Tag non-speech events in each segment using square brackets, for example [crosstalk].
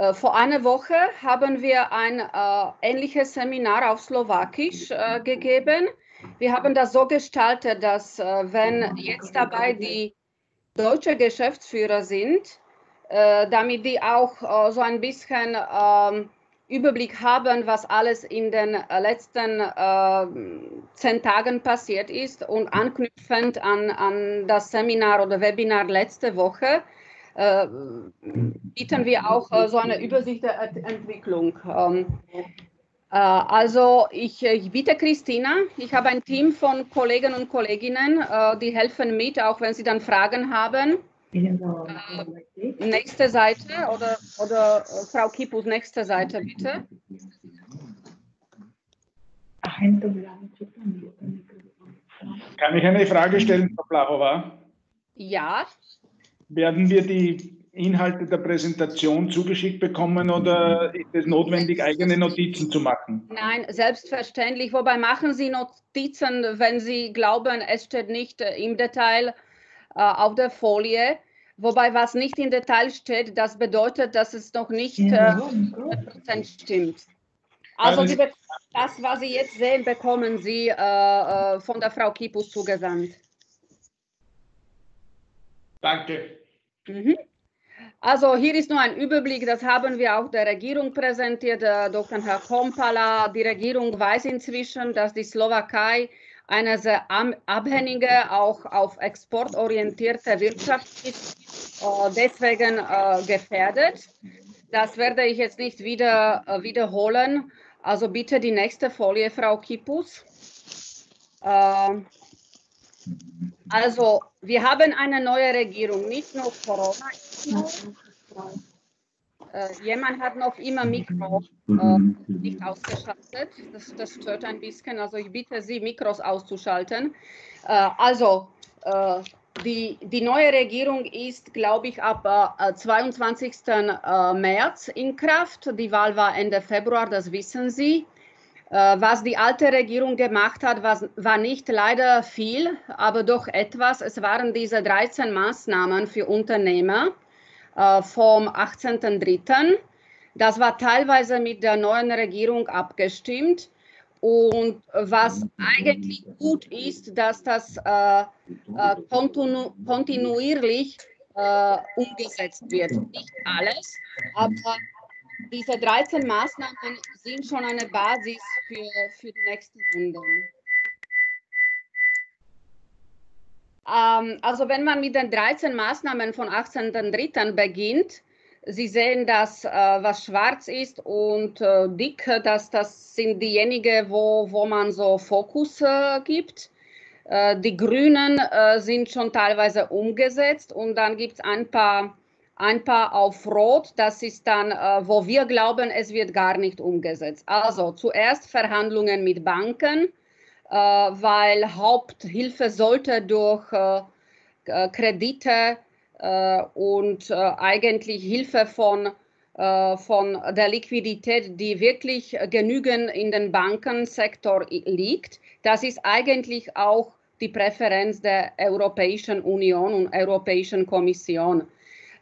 Äh, vor einer Woche haben wir ein äh, ähnliches Seminar auf Slowakisch äh, gegeben. Wir haben das so gestaltet, dass wenn jetzt dabei die deutsche Geschäftsführer sind, damit die auch so ein bisschen ähm, Überblick haben, was alles in den letzten zehn Tagen passiert ist und anknüpfend an, an das Seminar oder Webinar letzte Woche äh, bieten wir auch äh, so eine Übersicht der Entwicklung. Ähm, äh, also ich, ich, bitte Christina, ich habe ein Team von Kollegen und Kolleginnen, die helfen mit, auch wenn sie dann Fragen haben. Nächste Seite oder, oder Frau Kipus, nächste Seite bitte. Kann ich eine Frage stellen, Frau Blachova? Ja. Werden wir die Inhalte der Präsentation zugeschickt bekommen oder ist es notwendig, eigene Notizen zu machen? Nein, selbstverständlich. Wobei machen Sie Notizen, wenn Sie glauben, es steht nicht äh, im Detail äh, auf der Folie. Wobei, was nicht im Detail steht, das bedeutet, dass es noch nicht äh, 100% stimmt. Also, also das, was Sie jetzt sehen, bekommen Sie äh, äh, von der Frau Kipus zugesandt. Danke. Mhm. Also hier ist nur ein Überblick, das haben wir auch der Regierung präsentiert, Dr. Herr Kompala. Die Regierung weiß inzwischen, dass die Slowakei eine sehr abhängige, auch auf Export orientierte Wirtschaft ist, äh, deswegen äh, gefährdet. Das werde ich jetzt nicht wieder äh, wiederholen. Also bitte die nächste Folie, Frau Kipus. Also, wir haben eine neue Regierung, nicht nur Corona. Äh, jemand hat noch immer Mikro äh, nicht ausgeschaltet. Das, das, stört ein bisschen. Also ich bitte Sie, Mikros auszuschalten. Äh, also äh, die, die neue Regierung ist, glaube ich, ab 22. Äh, äh, März in Kraft. Die Wahl war Ende Februar, das wissen Sie. Äh, was die alte Regierung gemacht hat, was, war nicht leider viel, aber doch etwas. Es waren diese 13 Maßnahmen für Unternehmer äh, vom 18.03. Das war teilweise mit der neuen Regierung abgestimmt. Und was eigentlich gut ist, dass das äh, äh, kontinu kontinuierlich äh, umgesetzt wird. Nicht alles, aber diese 13 Maßnahmen sind schon eine Basis für, für die nächste Runde. Ähm, also wenn man mit den 13 Maßnahmen von 18.03. beginnt, Sie sehen, dass äh, was schwarz ist und äh, dick, dass das sind diejenigen, wo, wo man so Fokus äh, gibt. Äh, die Grünen äh, sind schon teilweise umgesetzt und dann gibt es ein paar ein paar auf Rot. Das ist dann, äh, wo wir glauben, es wird gar nicht umgesetzt. Also zuerst Verhandlungen mit Banken, äh, weil Haupthilfe sollte durch äh, äh Kredite äh, und äh, eigentlich Hilfe von, von der Liquidität, die wirklich genügend in den Bankensektor liegt. Das ist eigentlich auch die Präferenz der Europäischen Union und Europäischen Kommission.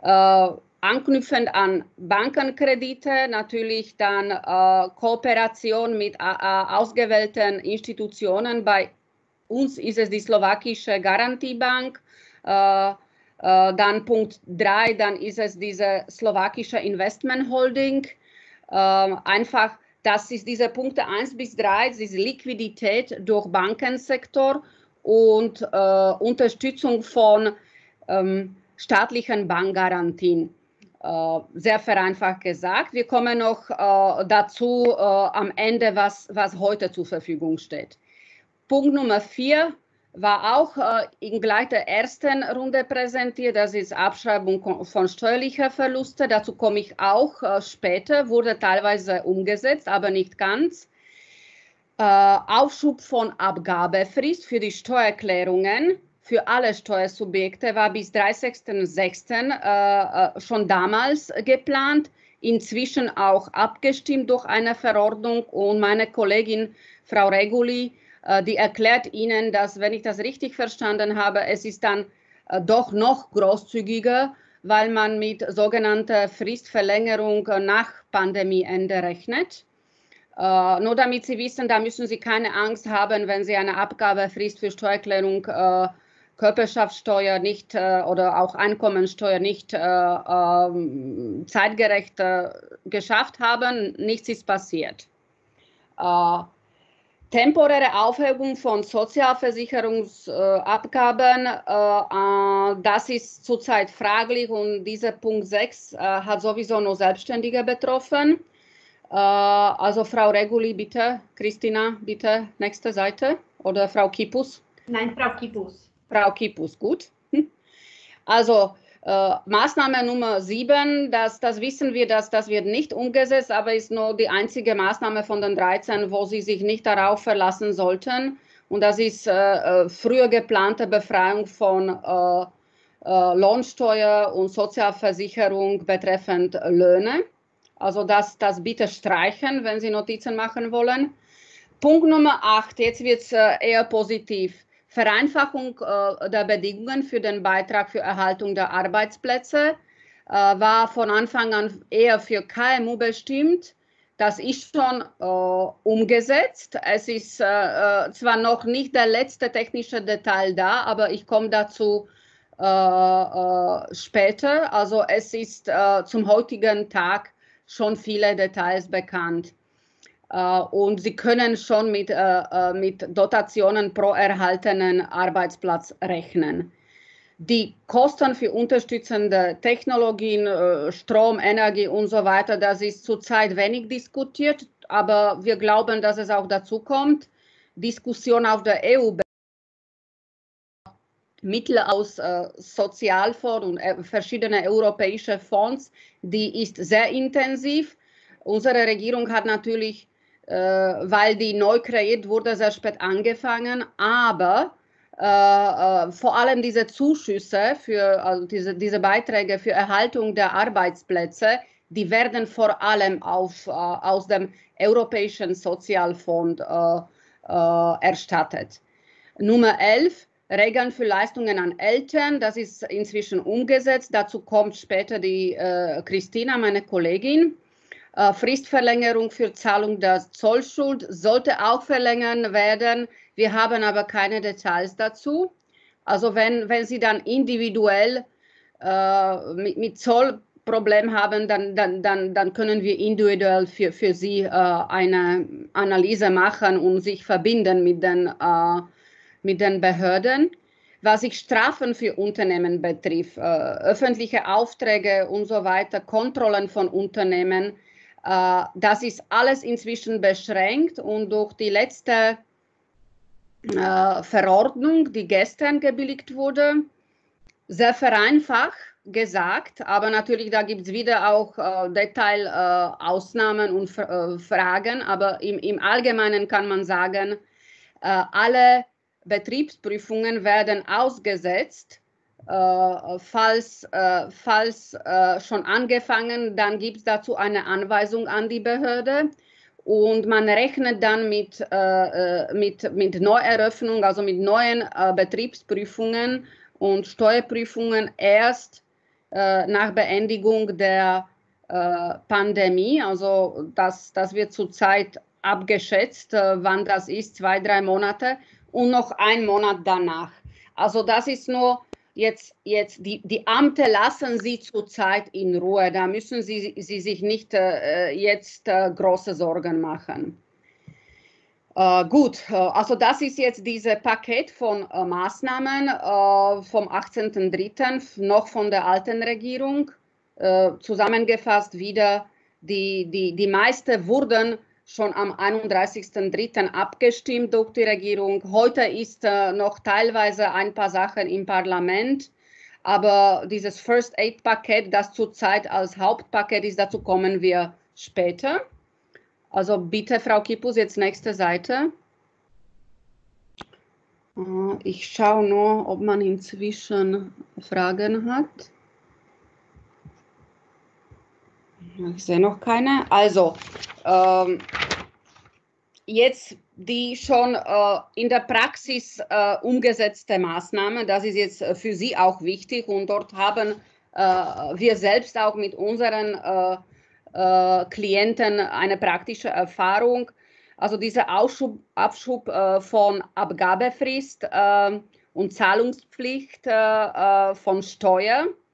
Äh, anknüpfend an Bankenkredite, natürlich dann äh, Kooperation mit äh, ausgewählten Institutionen. Bei uns ist es die slowakische Garantiebank. Äh, äh, dann Punkt 3, dann ist es diese slowakische Investment Holding. Äh, einfach, das ist diese Punkte 1 bis 3, diese Liquidität durch Bankensektor und Unterstützung von ähm, staatlichen Bankgarantien. Äh, sehr vereinfacht gesagt. Wir kommen noch äh, dazu äh, am Ende, was, was heute zur Verfügung steht. Punkt Nummer vier war auch in gleich der ersten Runde präsentiert. Das ist Abschreibung von steuerlicher Verluste. Dazu komme ich auch später, wurde teilweise umgesetzt, aber nicht ganz. Aufschub von Abgabefrist für die Steuererklärungen für alle Steuersubjekte war bis 30.06. Äh, äh, schon damals geplant, inzwischen auch abgestimmt durch eine Verordnung und meine Kollegin Frau Reguli, äh, die erklärt Ihnen, dass, wenn ich das richtig verstanden habe, es ist dann äh, doch noch großzügiger weil man mit sogenannter Fristverlängerung nach Pandemieende rechnet. Uh, nur damit Sie wissen, da müssen Sie keine Angst haben, wenn Sie eine Abgabefrist für Steuererklärung, uh, Körperschaftssteuer nicht uh, oder auch Einkommensteuer nicht ähm, zeitgerecht geschafft haben. Nichts ist passiert. temporäre Aufhebung von Sozialversicherungsabgaben, das ist zurzeit fraglich und dieser Punkt 6 hat sowieso nur Selbstständige betroffen. Äh, also Frau Reguli, bitte. Christina, bitte, nächste Seite. Oder Frau Kipus? Nein, Frau Kipus. Frau Kipus, gut. [laughs] Also äh, Maßnahme Nummer sieben, das, das wissen wir, dass das wird nicht umgesetzt, aber ist nur die einzige Maßnahme von den 13, wo Sie sich nicht darauf verlassen sollten. Und das ist äh, äh früher geplante Befreiung von äh, äh, Lohnsteuer und Sozialversicherung betreffend Löhne. Also das, das bitte streichen, wenn Sie Notizen machen wollen. Punkt Nummer 8, jetzt wird es äh, eher positiv. Vereinfachung äh, der Bedingungen für den Beitrag für Erhaltung der Arbeitsplätze äh, war von Anfang an eher für KMU bestimmt. Das ist schon äh, umgesetzt. Es ist äh, äh, zwar noch nicht der letzte technische Detail da, aber ich komme dazu später. Also es ist zum heutigen Tag schon viele Details bekannt. Uh, und sie können schon mit, uh, uh, mit Dotationen pro erhaltenen Arbeitsplatz rechnen. Die Kosten für unterstützende Technologien, Strom, Energie und so weiter, das ist zurzeit wenig diskutiert, aber wir glauben, dass es auch dazu kommt. Diskussion auf der EU Mittel aus äh, Sozialfonds und äh, verschiedene europäische Fonds, die ist sehr intensiv. Unsere Regierung hat natürlich, äh, weil die neu kreiert wurde, sehr spät angefangen, aber äh, äh, vor allem diese Zuschüsse für also diese, diese Beiträge für Erhaltung der Arbeitsplätze, die werden vor allem auf, äh, aus dem Europäischen Sozialfonds erstattet. Nummer 11 Regeln für Leistungen an Eltern, das ist inzwischen umgesetzt. Dazu kommt später die äh, Christina, meine Kollegin. Äh, Fristverlängerung für Zahlung der Zollschuld sollte auch verlängern werden. Wir haben aber keine Details dazu. Also wenn, wenn Sie dann individuell äh, mit, mit Zoll haben, dann, dann, dann, dann können wir individuell für, für Sie äh, eine Analyse machen und sich verbinden mit den äh, mit den Behörden. Was sich Strafen für Unternehmen betrifft, äh, öffentliche Aufträge und so weiter, Kontrollen von Unternehmen, das ist alles inzwischen beschränkt und durch die letzte äh, Verordnung, die gestern gebilligt wurde, sehr vereinfacht gesagt, aber natürlich da gibt es wieder auch äh, Detailausnahmen äh, und äh, Fragen, aber im, im Allgemeinen kann man sagen, äh, alle Betriebsprüfungen werden ausgesetzt. Äh, falls äh, falls äh, schon angefangen, dann gibt es dazu eine Anweisung an die Behörde und man rechnet dann mit, äh, äh, mit, mit Neueröffnung, also mit neuen äh, Betriebsprüfungen und Steuerprüfungen erst nach Beendigung der Pandemie. Also das, das wird zurzeit abgeschätzt, wann das ist, zwei, drei Monate und noch ein Monat danach. Also das ist nur jetzt, jetzt die, die Amte lassen Sie zurzeit in Ruhe. Da müssen Sie, Sie sich nicht äh, jetzt äh, große Sorgen machen. Äh, gut, äh, also das ist jetzt dieses Paket von äh, Maßnahmen äh, vom 18.03. noch von der alten Regierung. zusammengefasst wieder, die, die, die meisten wurden schon am 31.03. abgestimmt durch die Regierung. Heute ist äh, noch teilweise ein paar Sachen im Parlament, aber dieses First Aid Paket, das zurzeit als Hauptpaket ist, dazu kommen wir später. Also bitte, Frau Kippus, jetzt nächste Seite. Äh, ich schaue nur, ob man inzwischen Fragen hat. Ich sehe noch keine. Also, ähm, jetzt die schon äh, in der Praxis äh, umgesetzte Maßnahmen, das ist jetzt für Sie auch wichtig und dort haben wir selbst auch mit unseren Klienten eine praktische Erfahrung. Also dieser Aufschub, Abschub von Abgabefrist und Zahlungspflicht von Steuer äh,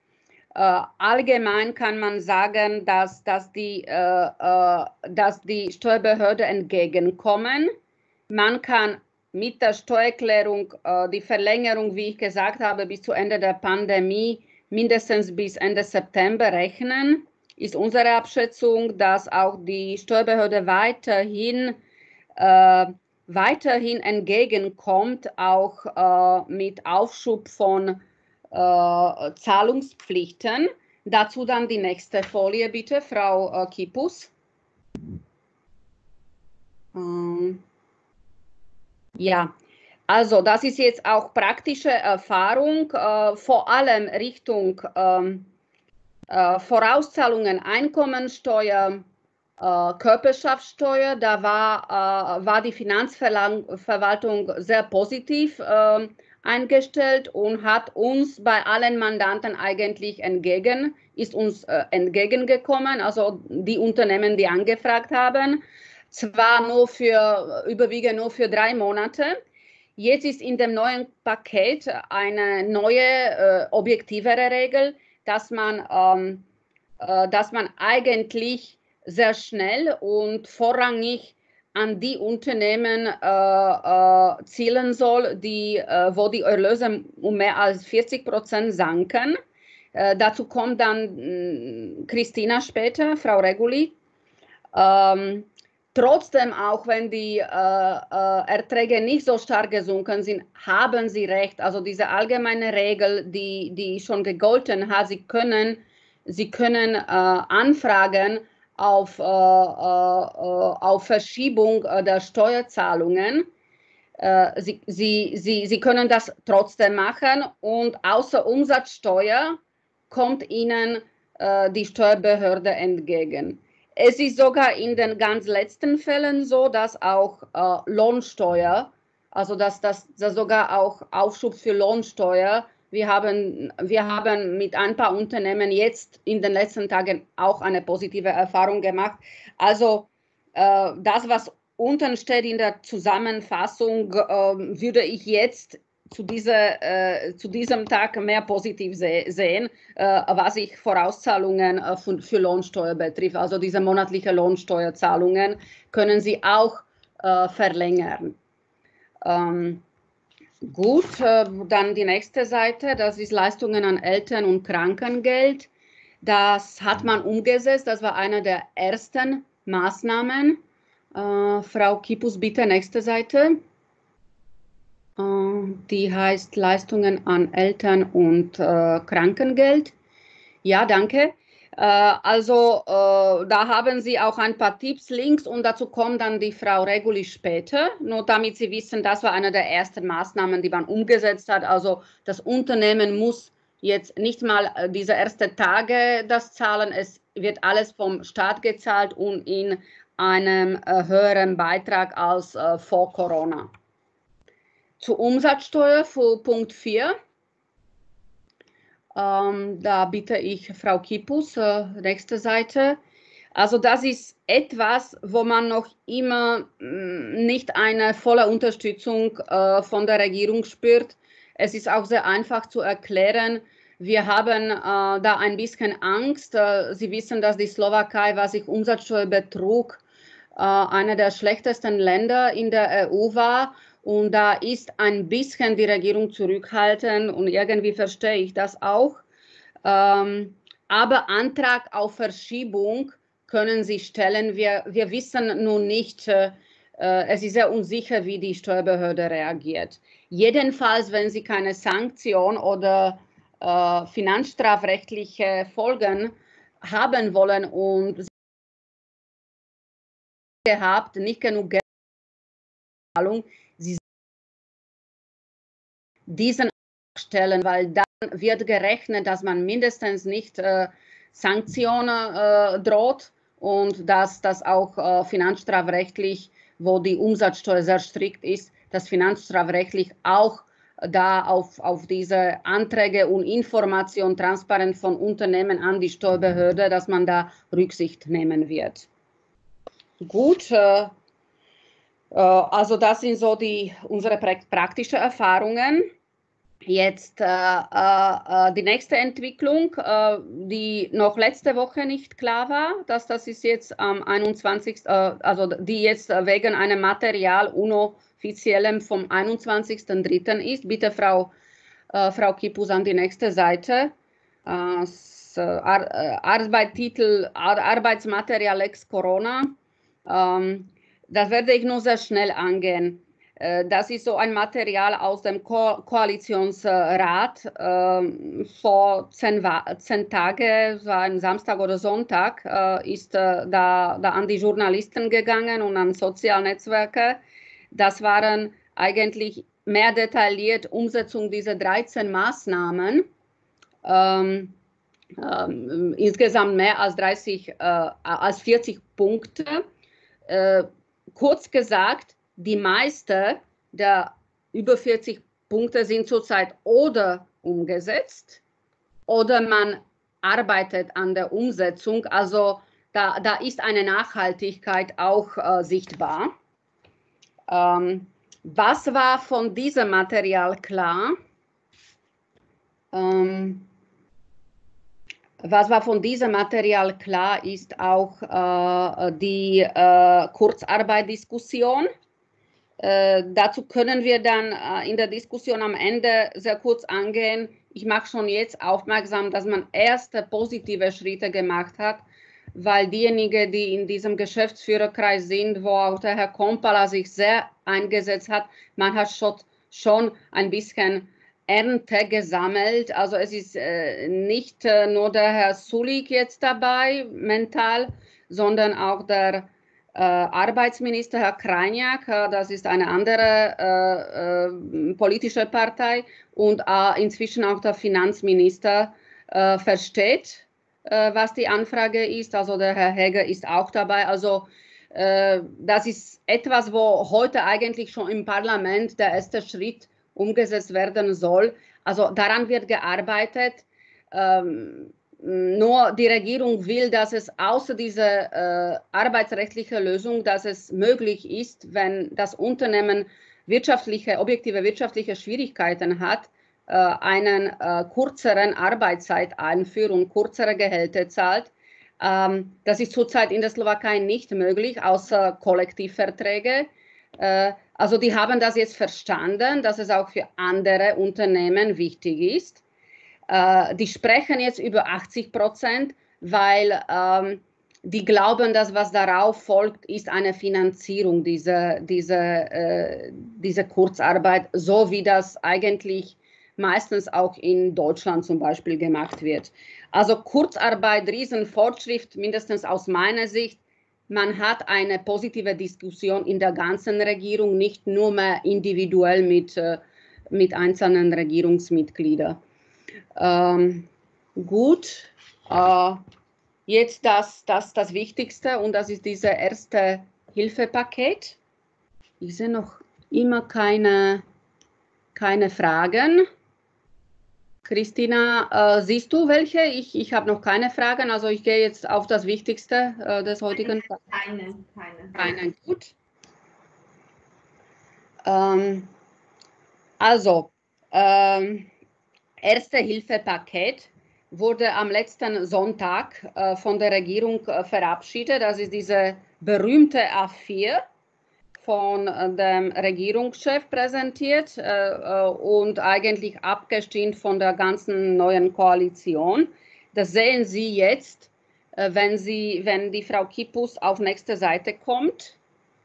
allgemein kann man sagen, dass, dass, die, äh, äh, dass die Steuerbehörde entgegenkommen. Man kann mit der Steuererklärung äh, die Verlängerung, wie ich gesagt habe, bis zu Ende der Pandemie mindestens bis Ende September rechnen. Ist unsere Abschätzung, dass auch die Steuerbehörde weiterhin, äh, weiterhin entgegenkommt, auch äh, mit Aufschub von äh, Zahlungspflichten. Dazu dann die nächste Folie bitte, Frau äh, Kipus. Ähm, ja, also das ist jetzt auch praktische Erfahrung, äh, vor allem Richtung ähm, äh, Vorauszahlungen Einkommensteuer, äh, Körperschaftssteuer. Da war, äh, war die Finanzverwaltung sehr positiv ähm, eingestellt und hat uns bei allen Mandanten eigentlich entgegen, ist uns äh, entgegengekommen, also die Unternehmen, die angefragt haben, zwar nur für, überwiegend nur für drei Monate. Jetzt ist in dem neuen Paket eine neue, äh, objektivere Regel, dass man, ähm, äh, dass man eigentlich sehr schnell und vorrangig an die Unternehmen äh, äh, zielen soll, die, äh, wo die Erlöse um mehr als 40 Prozent sanken. Äh, dazu kommt dann mh, Christina später, Frau Reguli. Ähm, trotzdem, auch wenn die äh, äh, Erträge nicht so stark gesunken sind, haben Sie recht. Also diese allgemeine Regel, die, die schon gegolten hat, Sie können, Sie können anfragen, auf, äh, äh, auf Verschiebung äh, der Steuerzahlungen. Sie, sie, sie, sie können das trotzdem machen und außer Umsatzsteuer kommt Ihnen die Steuerbehörde entgegen. Es ist sogar in den ganz letzten Fällen so, dass auch Lohnsteuer, also dass das sogar auch Aufschub für Lohnsteuer wir haben, wir haben mit ein paar Unternehmen jetzt in den letzten Tagen auch eine positive Erfahrung gemacht. Also äh, das, was unten steht in der Zusammenfassung, äh, würde ich jetzt zu, dieser, äh, zu diesem Tag mehr positiv se sehen, äh, was ich Vorauszahlungen äh, für, für, Lohnsteuer betrifft. Also diese monatliche Lohnsteuerzahlungen können Sie auch äh, verlängern. Ähm, Gut, äh, dann die nächste Seite, das ist Leistungen an Eltern- und Krankengeld. Das hat man umgesetzt, das war eine der ersten Maßnahmen. Äh, Frau Kipus, bitte nächste Seite. Äh, die heißt Leistungen an Eltern- und äh, Krankengeld. Ja, danke. Äh, also äh, da haben Sie auch ein paar Tipps links und dazu kommt dann die Frau Reguli später. Nur damit Sie wissen, das war eine der ersten Maßnahmen, die man umgesetzt hat. Also das Unternehmen muss jetzt nicht mal äh, diese ersten Tage das zahlen. Es wird alles vom Staat gezahlt und in einem höheren Beitrag als vor Corona. Zur Umsatzsteuer für Punkt 4. Ähm, da bitte ich Frau Kipus, äh, nächste Seite. Also das ist etwas, wo man noch immer mm, nicht eine volle Unterstützung äh, von der Regierung spürt. Es ist auch sehr einfach zu erklären. Wir haben äh, da ein bisschen Angst. Äh, Sie wissen, dass die Slowakei, was sich Umsatzsteuerbetrug, äh, einer der schlechtesten Länder in der EU war. Und da ist ein bisschen die Regierung zurückhaltend und irgendwie verstehe ich das auch. Ähm, aber Antrag auf Verschiebung können Sie stellen. Wir, wir wissen nun nicht, äh, äh, es ist sehr unsicher, wie die Steuerbehörde reagiert. Jedenfalls, wenn Sie keine Sanktion oder äh, finanzstrafrechtliche Folgen haben wollen und gehabt, nicht genug Geld, sie diesen stellen, weil dann wird gerechnet, dass man mindestens nicht äh, Sanktionen äh, droht und dass das auch äh, finanzstrafrechtlich, wo die Umsatzsteuer sehr strikt ist, dass finanzstrafrechtlich auch da auf, auf diese Anträge und Information transparent von Unternehmen an die Steuerbehörde, dass man da Rücksicht nehmen wird. Gut, äh also das sind so die, unsere praktischen Erfahrungen. Jetzt äh, äh, die nächste Entwicklung, äh, die noch letzte Woche nicht klar war, dass das ist jetzt am 21. Äh, also die jetzt wegen einem Material unoffiziellem vom 21.03. ist. Bitte Frau, äh, Frau Kipus an die nächste Seite. Ar Arbeitstitel Ar Arbeitsmaterial Ex Corona. Ähm, das werde ich nur sehr schnell angehen. Äh, das ist so ein Material aus dem Ko Koalitionsrat äh, vor zehn, zehn Tagen, war ein Samstag oder Sonntag, äh, ist äh, da, da an die Journalisten gegangen und an Sozialnetzwerke. Das waren eigentlich mehr detailliert Umsetzung dieser 13 Maßnahmen. Ähm, ähm, insgesamt mehr als 30, äh, als 40 Punkte. Kurz gesagt, die meisten der über 40 Punkte sind zurzeit oder umgesetzt oder man arbeitet an der Umsetzung. Also da, da ist eine Nachhaltigkeit auch äh, sichtbar. Ähm, was war von diesem Material klar? Ähm, was war von diesem Material klar, ist auch äh, die äh, Kurzarbeitdiskussion. Äh, dazu können wir dann äh, in der Diskussion am Ende sehr kurz angehen. Ich mache schon jetzt aufmerksam, dass man erste positive Schritte gemacht hat, weil diejenigen, die in diesem Geschäftsführerkreis sind, wo auch der Herr Kompala sich sehr eingesetzt hat, man hat schon, schon ein bisschen Ernte gesammelt. Also es ist äh, nicht äh, nur der Herr Sulik jetzt dabei, mental, sondern auch der äh, Arbeitsminister Herr Krajniak, äh, das ist eine andere äh, äh, politische Partei, und inzwischen auch der Finanzminister versteht, was die Anfrage ist. Also der Herr Heger ist auch dabei. Also das ist etwas, wo heute eigentlich schon im Parlament der erste Schritt umgesetzt werden soll. Also daran wird gearbeitet. Ähm, nur die Regierung will, dass es außer dieser äh, arbeitsrechtlichen Lösung, dass es möglich ist, wenn das Unternehmen wirtschaftliche, objektive wirtschaftliche Schwierigkeiten hat, äh, einen äh, kürzeren Arbeitszeit einführt und kürzere Gehälter zahlt. Ähm, das ist zurzeit in der Slowakei nicht möglich, außer Kollektivverträge. Äh, also die haben das jetzt verstanden, dass es auch für andere Unternehmen wichtig ist. Äh, die sprechen jetzt über 80 Prozent, weil ähm, die glauben, dass was darauf folgt, ist eine Finanzierung dieser, dieser, äh, dieser Kurzarbeit, so wie das eigentlich meistens auch in Deutschland zum Beispiel gemacht wird. Also Kurzarbeit, Riesenfortschritt, mindestens aus meiner Sicht. Man hat eine positive Diskussion in der ganzen Regierung, nicht nur mehr individuell mit, äh, mit einzelnen Regierungsmitgliedern. Ähm, gut, äh, jetzt das, das, das Wichtigste und das ist dieses erste Hilfepaket. Ich sehe noch immer keine, keine Fragen. Christina, äh, siehst du welche? Ich, ich habe noch keine Fragen, also ich gehe jetzt auf das Wichtigste äh, des heutigen Tages. Keine, keine. Keine, gut. Ähm, also, ähm, Erste-Hilfe-Paket wurde am letzten Sonntag äh, von der Regierung äh, verabschiedet. Das ist diese berühmte A4 von äh, dem Regierungschef präsentiert äh, äh, und eigentlich abgestimmt von der ganzen neuen Koalition. Das sehen Sie jetzt, äh, wenn, Sie, wenn die Frau Kippus auf nächste Seite kommt.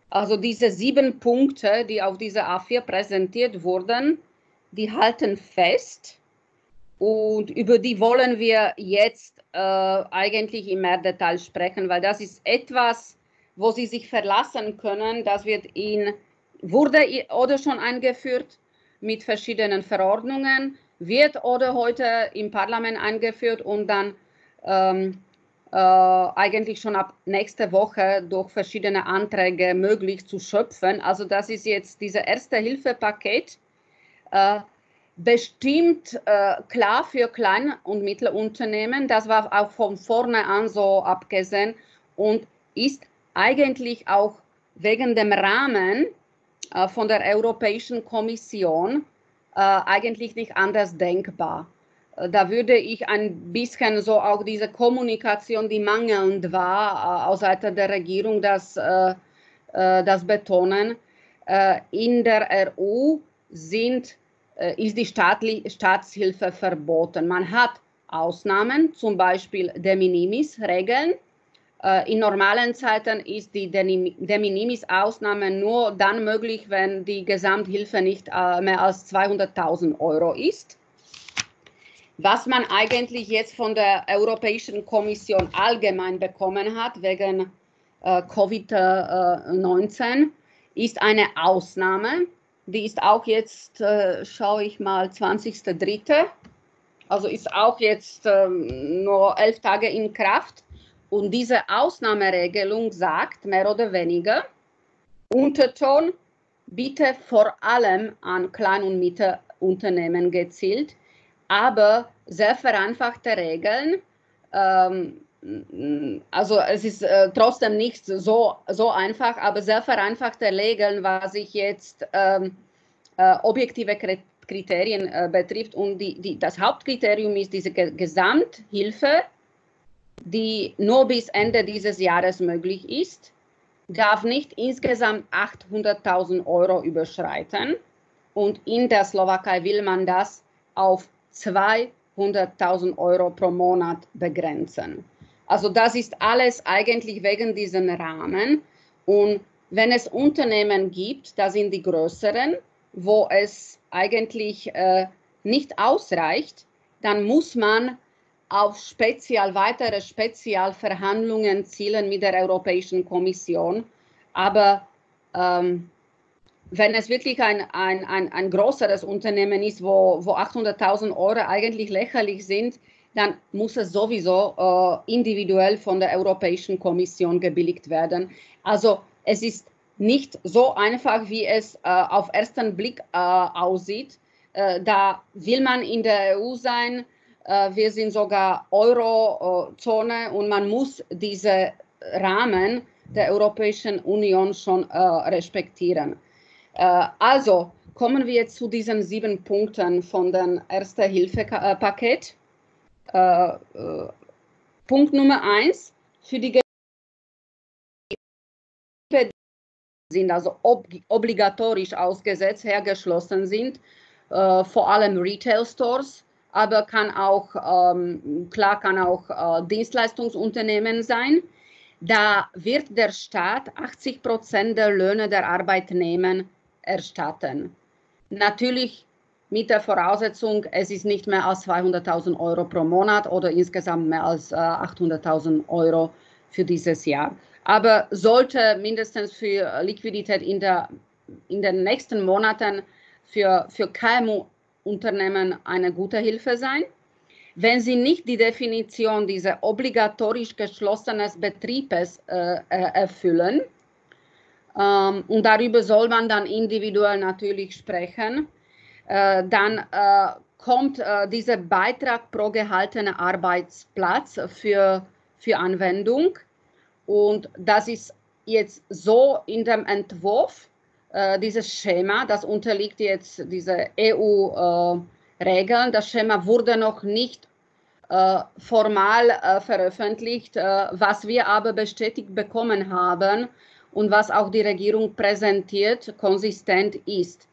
Also diese sieben Punkte, die auf dieser A4 präsentiert wurden, die halten fest und über die wollen wir jetzt äh, eigentlich im mehr Detail sprechen, weil das ist etwas, wo Sie sich verlassen können. Das wird in, wurde oder schon eingeführt mit verschiedenen Verordnungen, wird oder heute im Parlament eingeführt und dann ähm, äh, eigentlich schon ab nächste Woche durch verschiedene Anträge möglich zu schöpfen. Also das ist jetzt dieses erste Hilfepaket. Äh, bestimmt äh, klar für Klein- und Mittelunternehmen. Das war auch von vorne an so abgesehen und ist eigentlich auch wegen dem Rahmen äh, von der Europäischen Kommission äh, eigentlich nicht anders denkbar. Äh, da würde ich ein bisschen so auch diese Kommunikation, die mangelnd war, äh, aus Seite der Regierung, das, äh, das betonen. in der EU sind äh, ist die Staatli Staatshilfe verboten. Man hat Ausnahmen, zum Beispiel De Minimis-Regeln. Äh, in normalen Zeiten ist die De Minimis-Ausnahme nur dann möglich, wenn die Gesamthilfe nicht äh, mehr als 200.000 Euro ist. Was man eigentlich jetzt von der Europäischen Kommission allgemein bekommen hat wegen Covid-19, ist eine Ausnahme die ist auch jetzt, äh, schaue ich mal, 20.03. Also ist auch jetzt ähm, nur elf Tage in Kraft. Und diese Ausnahmeregelung sagt mehr oder weniger, Unterton bitte vor allem an Klein- und Mittelunternehmen gezielt, aber sehr vereinfachte Regeln. Ähm, also es ist äh, trotzdem nicht so, so einfach, aber sehr vereinfachte Regeln, was sich jetzt ähm, äh, objektive Kriterien äh, betrifft. Und die, die, das Hauptkriterium ist diese Gesamthilfe, die nur bis Ende dieses Jahres möglich ist, darf nicht insgesamt 800.000 Euro überschreiten. Und in der Slowakei will man das auf 200.000 Euro pro Monat begrenzen. Also das ist alles eigentlich wegen diesem Rahmen. Und wenn es Unternehmen gibt, das sind die größeren, wo es eigentlich äh, nicht ausreicht, dann muss man auf spezial, weitere Spezialverhandlungen zielen mit der Europäischen Kommission. Aber ähm, wenn es wirklich ein, ein, ein, ein größeres Unternehmen ist, wo, wo 800.000 Euro eigentlich lächerlich sind, dann muss es sowieso äh, individuell von der Europäischen Kommission gebilligt werden. Also es ist nicht so einfach, wie es äh, auf ersten Blick äh, aussieht. Äh, da will man in der EU sein. Äh, wir sind sogar Eurozone und man muss diese Rahmen der Europäischen Union schon äh, respektieren. also kommen wir zu diesen sieben Punkten von dem Erste-Hilfe-Paket. Äh, äh, Punkt Nummer eins, für die sind also ob, obligatorisch ausgesetzt, hergeschlossen sind, äh, vor allem Retail Stores, aber kann auch, ähm, klar kann auch äh, Dienstleistungsunternehmen sein. Da wird der Staat 80 Prozent der Löhne der Arbeitnehmer erstatten. Natürlich mit der Voraussetzung, es ist nicht mehr als 200.000 Euro pro Monat oder insgesamt mehr als äh, 800.000 Euro für dieses Jahr. Aber sollte mindestens für Liquidität in, der, in den nächsten Monaten für, für KMU-Unternehmen eine gute Hilfe sein. Wenn sie nicht die Definition dieses obligatorisch geschlossenen Betriebes äh, äh, erfüllen, ähm, und darüber soll man dann individuell natürlich sprechen, äh, dann äh, kommt äh, dieser Beitrag pro gehaltener Arbeitsplatz für, für Anwendung. Und das ist jetzt so in dem Entwurf, dieses Schema, das unterliegt jetzt diese EU-Regeln. das Schema wurde noch nicht formal veröffentlicht, was wir aber bestätigt bekommen haben und was auch die Regierung präsentiert, konsistent ist.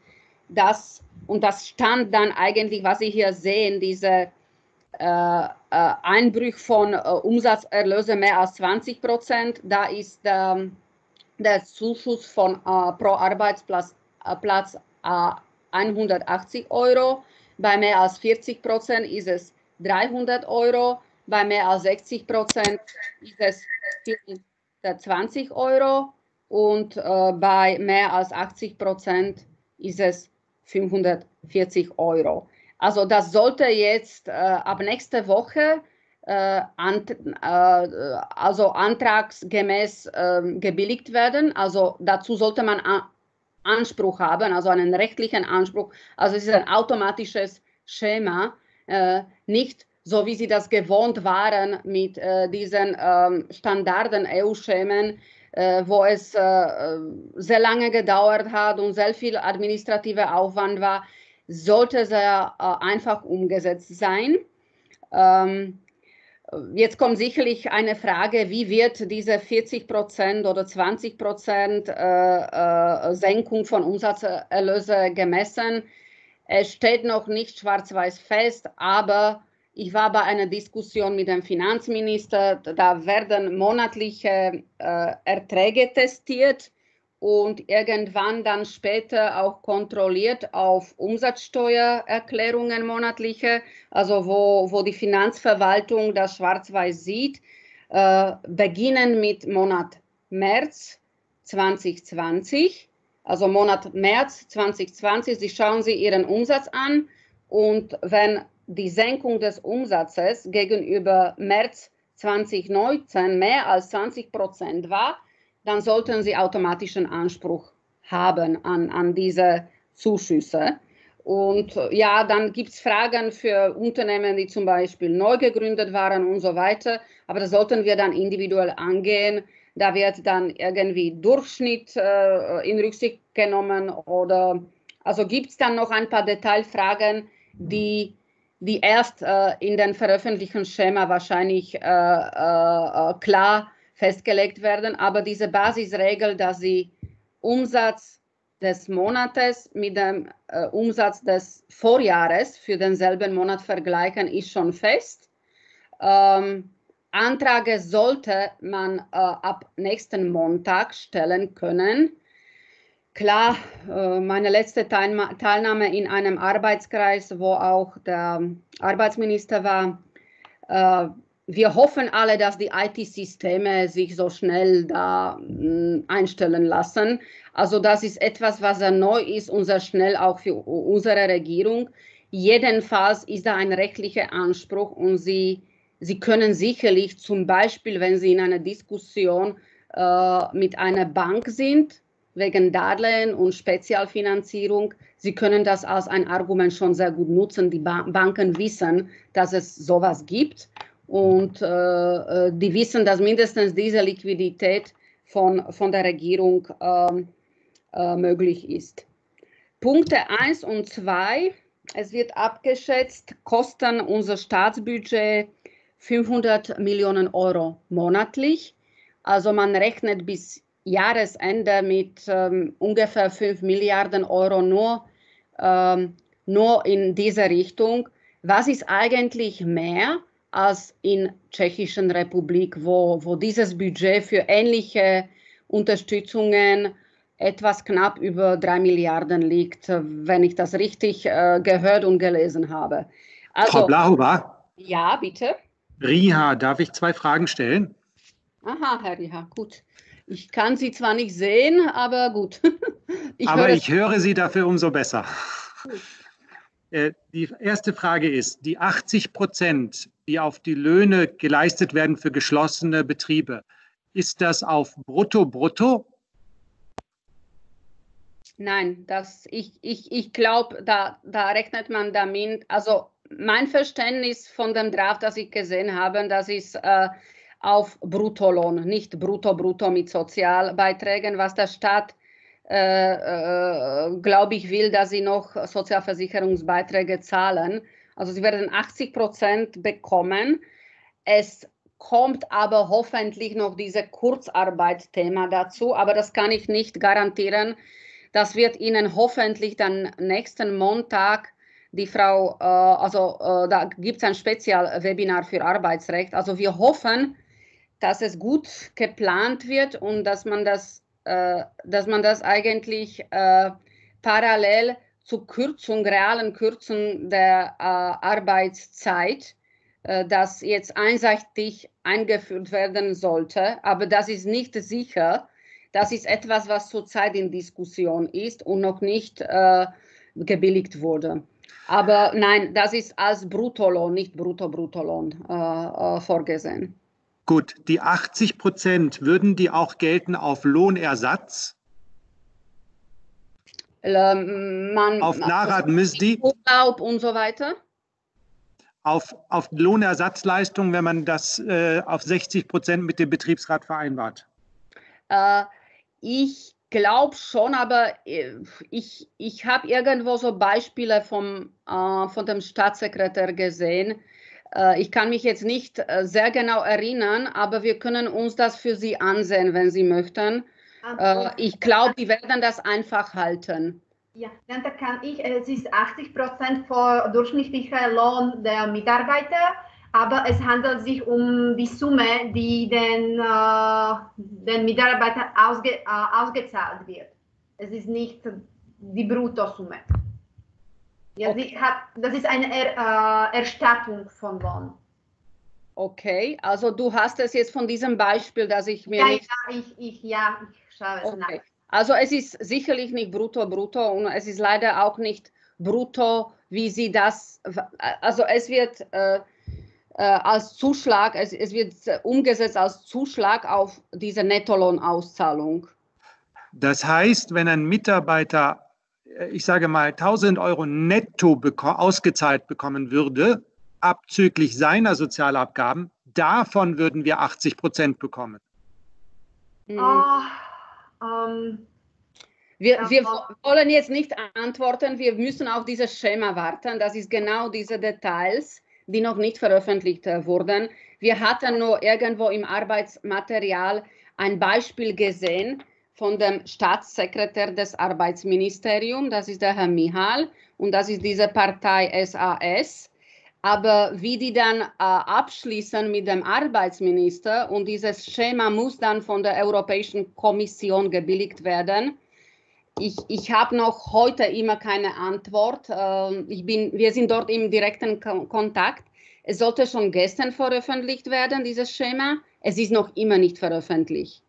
dass und das stand dann eigentlich, was Sie hier sehen, diese äh, äh, Einbruch von äh, Umsatzerlöse mehr als 20 Prozent. Da ist ähm, der Zuschuss von äh, pro Arbeitsplatz äh, Platz, 180 äh, Euro. Bei mehr als 40 Prozent ist es 300 Euro. Bei mehr als 60 Prozent ist es 420 Euro. Und bei mehr als 80 Prozent ist es 540 Euro. Also das sollte jetzt äh, ab nächster Woche äh, ant, äh, also antragsgemäß ähm, gebilligt werden. Also dazu sollte man Anspruch haben, also einen rechtlichen Anspruch. Also es ist ein automatisches Schema, äh, nicht so wie sie das gewohnt waren mit äh, diesen ähm, Standarden EU-Schemen, äh, wo es äh, sehr lange gedauert hat und sehr viel administrativer Aufwand war, sollte sehr äh, einfach umgesetzt sein. Ähm, Jetzt kommt sicherlich eine Frage, wie wird diese 40 Prozent oder 20 Prozent äh, äh, Senkung von Umsatzerlöse gemessen? Es steht noch nicht schwarz-weiß fest, aber ich war bei einer Diskussion mit dem Finanzminister, da werden monatliche äh, Erträge testiert und irgendwann dann später auch kontrolliert auf Umsatzsteuererklärungen monatliche, also wo, wo die Finanzverwaltung das schwarz-weiß sieht, äh, beginnen mit Monat März 2020, also Monat März 2020, Sie schauen Sie Ihren Umsatz an und wenn die Senkung des Umsatzes gegenüber März 2019 mehr als 20 Prozent war, dann sollten sie automatischen Anspruch haben an, an diese Zuschüsse. Und ja, dann gibt es Fragen für Unternehmen, die zum Beispiel neu gegründet waren und so weiter. Aber das sollten wir dann individuell angehen. Da wird dann irgendwie Durchschnitt äh, in Rücksicht genommen oder also gibt es dann noch ein paar Detailfragen, die, die erst äh, in den veröffentlichten Schema wahrscheinlich äh, äh, äh klar festgelegt werden. Aber diese Basisregel, dass sie Umsatz des Monates mit dem äh, Umsatz des Vorjahres für denselben Monat vergleichen, ist schon fest. Ähm, Anträge sollte man äh, ab nächsten Montag stellen können. Klar, äh, meine letzte Teilnahme in einem Arbeitskreis, wo auch der Arbeitsminister war, äh, wir hoffen alle, dass die IT-Systeme sich so schnell da mh, mm, einstellen lassen. Also das ist etwas, was sehr neu ist und sehr schnell auch für unsere Regierung. Jedenfalls ist da ein rechtlicher Anspruch und Sie, Sie können sicherlich zum Beispiel, wenn Sie in einer Diskussion äh, mit einer Bank sind, wegen Darlehen und Spezialfinanzierung, Sie können das als ein Argument schon sehr gut nutzen. Die ba Banken wissen, dass es sowas gibt und äh, äh, die wissen, dass mindestens diese Liquidität von, von der Regierung äh, äh, möglich ist. Punkte 1 und 2. Es wird abgeschätzt, kosten unser Staatsbudget 500 Millionen Euro monatlich. Also man rechnet bis Jahresende mit ähm, ungefähr 5 Milliarden Euro nur, ähm, nur in diese Richtung. Was ist eigentlich mehr? Als in Tschechischen Republik, wo, wo dieses Budget für ähnliche Unterstützungen etwas knapp über drei Milliarden liegt, wenn ich das richtig äh, gehört und gelesen habe. Also, Frau Blachova? Ja, bitte. Riha, darf ich zwei Fragen stellen? Aha, Herr Riha, gut. Ich kann Sie zwar nicht sehen, aber gut. [laughs] Ich aber höre ich höre Sie dafür umso besser. Gut. Äh, die erste Frage ist, die 80 Prozent, die auf die Löhne geleistet werden für geschlossene Betriebe, ist das auf Brutto Brutto? Nein, das, ich, ich, ich glaube, da, da rechnet man damit, also mein Verständnis von dem Draft, das ich gesehen habe, das ist äh, auf Bruttolohn, nicht Brutto Brutto mit Sozialbeiträgen, was der Staat äh, äh, glaube ich, will, dass sie noch Sozialversicherungsbeiträge zahlen. Also sie werden 80 Prozent bekommen. Es kommt aber hoffentlich noch dieses Kurzarbeit-Thema dazu, aber das kann ich nicht garantieren. Das wird Ihnen hoffentlich dann nächsten Montag die Frau, äh, also äh, da gibt es ein Spezialwebinar für Arbeitsrecht. Also wir hoffen, dass es gut geplant wird und dass man das äh, dass man das eigentlich äh, parallel zur Kürzung, realen Kürzung der äh, Arbeitszeit, das jetzt einseitig eingeführt werden sollte. Aber das ist nicht sicher. Das ist etwas, was zurzeit in Diskussion ist und noch nicht gebilligt wurde. Aber nein, das ist als Bruttolohn, nicht Brutto-Bruttolohn äh, äh, vorgesehen. Gut, die 80 Prozent, würden die auch gelten auf Lohnersatz? Man, auf Nahrad Misdi. Urlaub und so weiter. Auf, auf Lohnersatzleistung, wenn man das äh, auf 60 Prozent mit dem Betriebsrat vereinbart? Äh, ich glaube schon, aber äh, ich, ich habe irgendwo so Beispiele vom, äh, von dem Staatssekretär gesehen. Äh, ich kann mich jetzt nicht äh, sehr genau erinnern, aber wir können uns das für Sie ansehen, wenn Sie möchten. Äh, ich glaube, die werden das einfach halten. Ja, dann kann ich, es ist 80 Prozent vor durchschnittlicher Lohn der Mitarbeiter, aber es handelt sich um die Summe, die den, äh, den Mitarbeitern ausge, äh, ausgezahlt wird. Es ist nicht die Bruttosumme. Ja, okay. hat, das ist eine er, äh, Erstattung von Lohn. Okay, also du hast es jetzt von diesem Beispiel, dass ich mir ja, nicht... Ja, ich, ich, ja, ich schaue es okay. nach. Also es ist sicherlich nicht brutto, brutto und es ist leider auch nicht brutto, wie sie das, also es wird äh, äh, als Zuschlag, es, es wird umgesetzt als Zuschlag auf diese Nettolohnauszahlung. Das heißt, wenn ein Mitarbeiter, äh, ich sage mal, 1000 Euro netto beko ausgezahlt bekommen würde, abzüglich seiner Sozialabgaben, davon würden wir 80 Prozent bekommen. Mhm. Oh. Ähm, wir, wir, wollen jetzt nicht antworten, wir müssen auf dieses Schema warten. Das ist genau diese Details, die noch nicht veröffentlicht äh, wurden. Wir hatten nur irgendwo im Arbeitsmaterial ein Beispiel gesehen von dem Staatssekretär des Arbeitsministeriums, das ist der Herr Mihal, und das ist diese Partei SAS. Aber wie die dann äh, abschließen mit dem Arbeitsminister und dieses Schema muss dann von der Europäischen Kommission gebilligt werden. Ich, ich habe noch heute immer keine Antwort. Äh, ich bin, wir sind dort im direkten Ko Kontakt. Es sollte schon gestern veröffentlicht werden, dieses Schema. Es ist noch immer nicht veröffentlicht.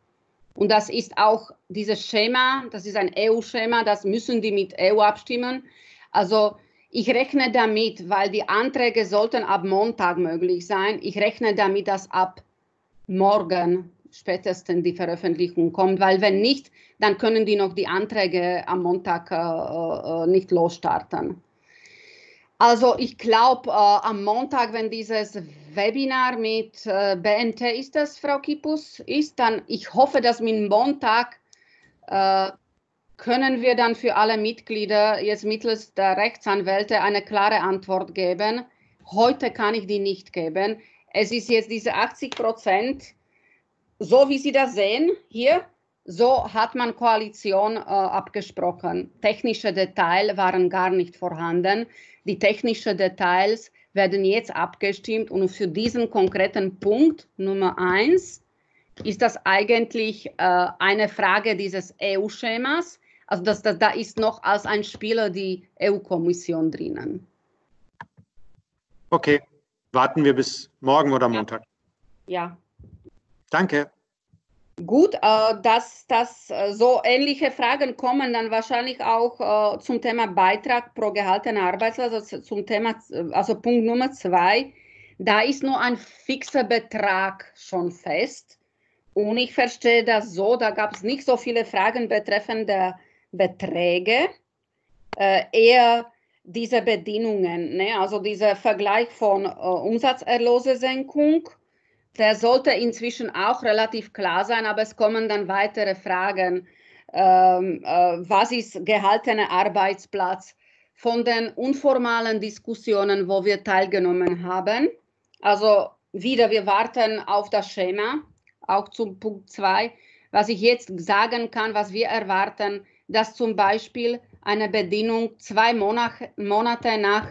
Und das ist auch dieses Schema, das ist ein EU-Schema, das müssen die mit EU abstimmen. Also ich rechne damit, weil die Anträge sollten ab Montag möglich sein. Ich rechne damit, dass ab morgen spätestens die Veröffentlichung kommt, weil wenn nicht, dann können die noch die Anträge am Montag äh, äh, nicht losstarten. Also ich glaube, äh, am Montag, wenn dieses Webinar mit äh, BNT ist das, Frau Kipus, ist, dann ich hoffe, dass mit Montag äh, können wir dann für alle Mitglieder jetzt mittels der Rechtsanwälte eine klare Antwort geben. Heute kann ich die nicht geben. Es ist jetzt diese 80 Prozent, so wie Sie das sehen hier, so hat man Koalition äh, abgesprochen. Technische Details waren gar nicht vorhanden. Die technischen Details werden jetzt abgestimmt und für diesen konkreten Punkt Nummer eins ist das eigentlich äh, eine Frage dieses EU-Schemas also das, das, da ist noch als ein Spieler die EU-Kommission drinnen. Okay, warten wir bis morgen oder Montag. Ja. Danke. Gut, äh, dass, dass äh, so ähnliche Fragen kommen dann wahrscheinlich auch äh, zum Thema Beitrag pro gehaltener Arbeitsplatz, also zum Thema, also Punkt Nummer zwei. Da ist nur ein fixer Betrag schon fest. Und ich verstehe das so, da gab es nicht so viele Fragen betreffend der Beträge, äh, eher diese Bedingungen, ne? also dieser Vergleich von äh, Umsatzerlosesenkung, der sollte inzwischen auch relativ klar sein, aber es kommen dann weitere Fragen. Ähm, äh, was ist gehaltener Arbeitsplatz von den unformalen Diskussionen, wo wir teilgenommen haben? Also wieder, wir warten auf das Schema, auch zum Punkt 2. Was ich jetzt sagen kann, was wir erwarten, dass zum Beispiel eine Bedingung zwei Monate, Monate nach,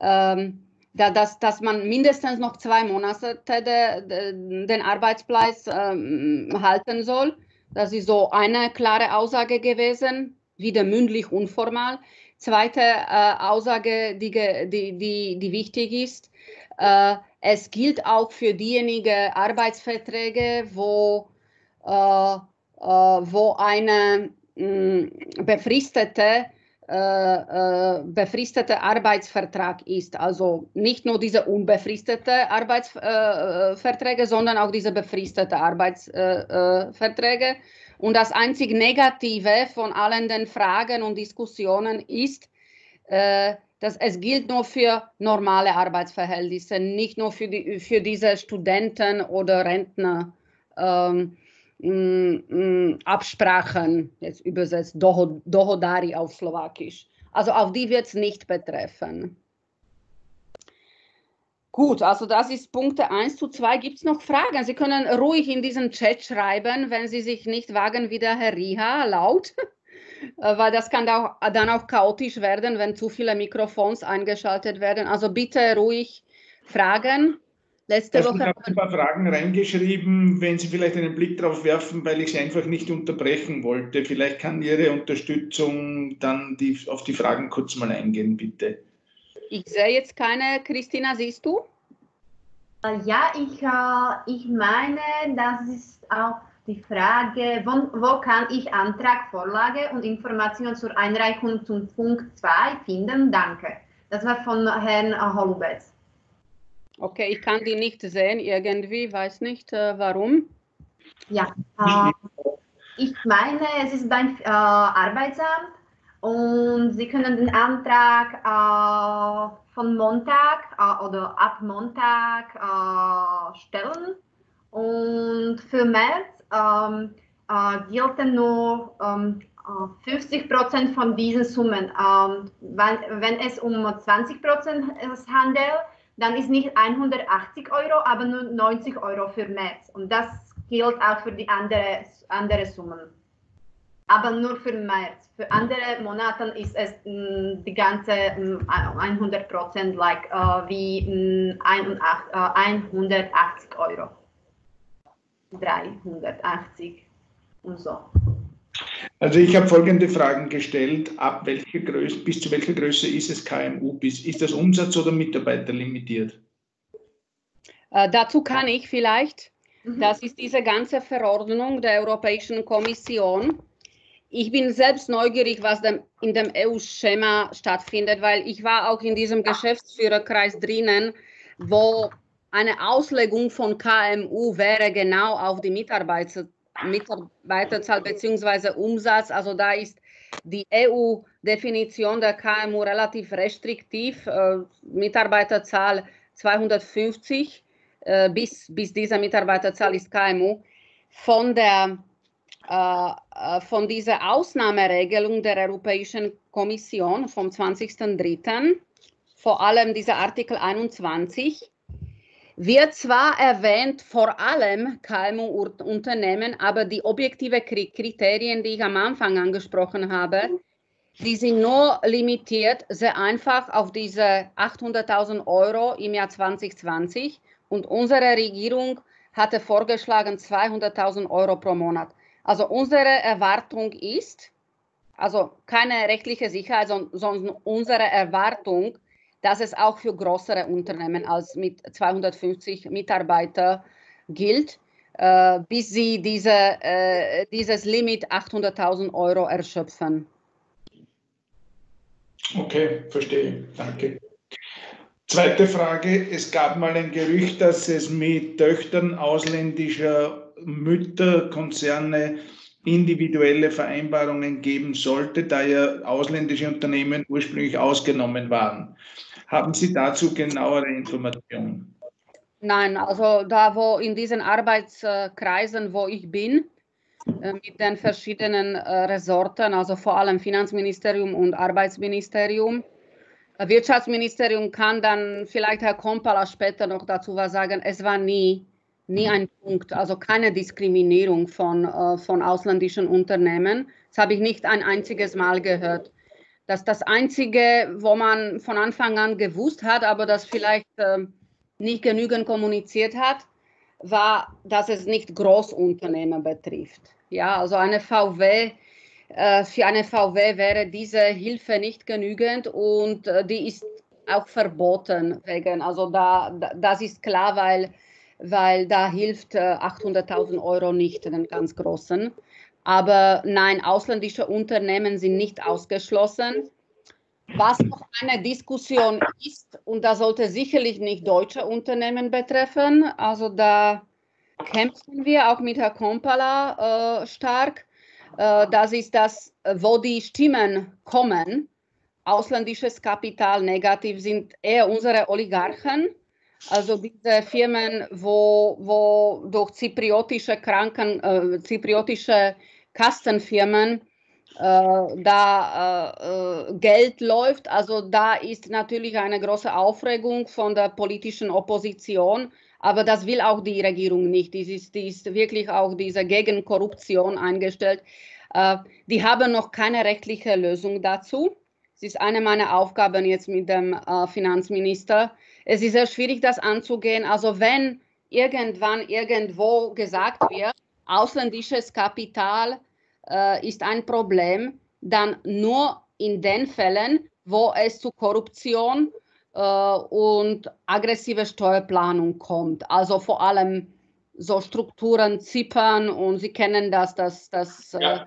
ähm, da, dass, dass man mindestens noch zwei Monate de, de, den Arbeitsplatz ähm, halten soll. Das ist so eine klare Aussage gewesen, wieder mündlich und formal. Zweite äh, Aussage, die, die, die, die wichtig ist, äh, es gilt auch für diejenigen Arbeitsverträge, wo, äh, äh wo eine befristete äh, äh, befristeter Arbeitsvertrag ist. Also nicht nur diese unbefristete Arbeitsverträge, äh, sondern auch diese befristete Arbeitsverträge. Und das einzig Negative von allen den Fragen und Diskussionen ist, dass es gilt nur für normale Arbeitsverhältnisse, nicht nur für, die, für diese Studenten oder Rentner. Ähm, Absprachen, jetzt übersetzt Dohodari auf Slowakisch. Also auf die wird es nicht betreffen. Gut, also das ist Punkte 1 zu 2. Gibt es noch Fragen? Sie können ruhig in diesen Chat schreiben, wenn Sie sich nicht wagen, wie der Herr Riha laut, [laughs] weil das kann auch, dann auch chaotisch werden, wenn zu viele Mikrofons eingeschaltet werden. Also bitte ruhig fragen. Letzte Woche. Ich habe ein paar Fragen reingeschrieben, wenn Sie vielleicht einen Blick darauf werfen, weil ich Sie einfach nicht unterbrechen wollte. Vielleicht kann Ihre Unterstützung dann die, auf die Fragen kurz mal eingehen, bitte. Ich sehe jetzt keine. Christina, siehst du? Äh, ja, ich, äh, ich meine, das ist auch die Frage, wo, wo kann ich Antrag, Vorlage und Informationen zur Einreichung zum Punkt 2 finden? Danke. Das war von Herrn Holubetz. Okay, ich kann die nicht sehen irgendwie, weiß nicht äh, warum. Ja, äh, ich meine, es ist beim äh, Arbeitsamt und Sie können den Antrag äh, von Montag äh, oder ab Montag äh, stellen und für März ähm, gelten nur ähm, 50 Prozent von diesen Summen. Ähm, wenn, wenn es um 20 Prozent handelt, dann ist nicht 180 Euro, aber nur 90 Euro für März. Und das gilt auch für die andere, andere Summen. Aber nur für März. Für andere Monate ist es mh, mm, die ganze mh, mm, 100 Prozent like, uh, wie mh, 180 Euro. 380 und so. Also ich habe folgende Fragen gestellt. Ab welcher Größe, bis zu welcher Größe ist es KMU? Bis, ist das Umsatz oder Mitarbeiter limitiert? Äh, dazu kann ich vielleicht, mhm. das ist diese ganze Verordnung der Europäischen Kommission. Ich bin selbst neugierig, was dem, in dem EU-Schema stattfindet, weil ich war auch in diesem Geschäftsführerkreis drinnen, wo eine Auslegung von KMU wäre genau auf die Mitarbeiter Mitarbeiterzahl bzw. Umsatz. Also da ist die EU-Definition der KMU relativ restriktiv. Äh, Mitarbeiterzahl 250 äh, bis, bis diese Mitarbeiterzahl ist KMU. Von, der, äh, äh, von dieser Ausnahmeregelung der Europäischen Kommission vom 20.03., vor allem dieser Artikel 21, wird zwar erwähnt, vor allem KMU-Unternehmen, aber die objektiven Kriterien, die ich am Anfang angesprochen habe, die sind nur limitiert, sehr einfach auf diese 800.000 Euro im Jahr 2020. Und unsere Regierung hatte vorgeschlagen 200.000 Euro pro Monat. Also unsere Erwartung ist, also keine rechtliche Sicherheit, sondern unsere Erwartung, dass es auch für größere Unternehmen als mit 250 Mitarbeitern gilt, äh, bis sie diese, äh, dieses Limit 800.000 Euro erschöpfen. Okay, verstehe. Danke. Zweite Frage. Es gab mal ein Gerücht, dass es mit Töchtern ausländischer Mütterkonzerne individuelle Vereinbarungen geben sollte, da ja ausländische Unternehmen ursprünglich ausgenommen waren. Haben Sie dazu genauere Informationen? Nein, also da, wo in diesen Arbeitskreisen, wo ich bin, äh, mit den verschiedenen äh, Resorten, also vor allem Finanzministerium und Arbeitsministerium. Äh, Wirtschaftsministerium kann dann vielleicht Herr Kompala später noch dazu was sagen. Es war nie, nie ein Punkt, also keine Diskriminierung von, von ausländischen Unternehmen. Das habe ich nicht ein einziges Mal gehört dass das Einzige, wo man von Anfang an gewusst hat, aber das vielleicht äh, nicht genügend kommuniziert hat, war, dass es nicht Großunternehmen betrifft. Ja, also eine VW, äh, für eine VW wäre diese Hilfe nicht genügend und äh, die ist auch verboten wegen, also da, da, das ist klar, weil weil da hilft 800.000 Euro nicht den ganz großen. Aber nein, ausländische Unternehmen sind nicht ausgeschlossen. Was noch eine Diskussion ist, und da sollte sicherlich nicht deutsche Unternehmen betreffen, also da kämpfen wir auch mit Herrn Kompala äh, stark. Äh, das ist das, wo die Stimmen kommen. Ausländisches Kapital negativ sind eher unsere Oligarchen, also diese Firmen, wo, wo durch zypriotische Kranken, äh, zypriotische Kastenfirmen äh, da äh, äh, Geld läuft. Also da ist natürlich eine große Aufregung von der politischen Opposition. Aber das will auch die Regierung nicht. Die ist, die ist wirklich auch diese Gegenkorruption eingestellt. Äh, die haben noch keine rechtliche Lösung dazu. Es ist eine meiner Aufgaben jetzt mit dem äh, Finanzminister. Es ist sehr schwierig, das anzugehen. Also wenn irgendwann irgendwo gesagt wird, ausländisches Kapital äh, ist ein Problem, dann nur in den Fällen, wo es zu Korruption äh, und aggressive Steuerplanung kommt. Also vor allem so Strukturen zippern und Sie kennen das, das, das äh, ja.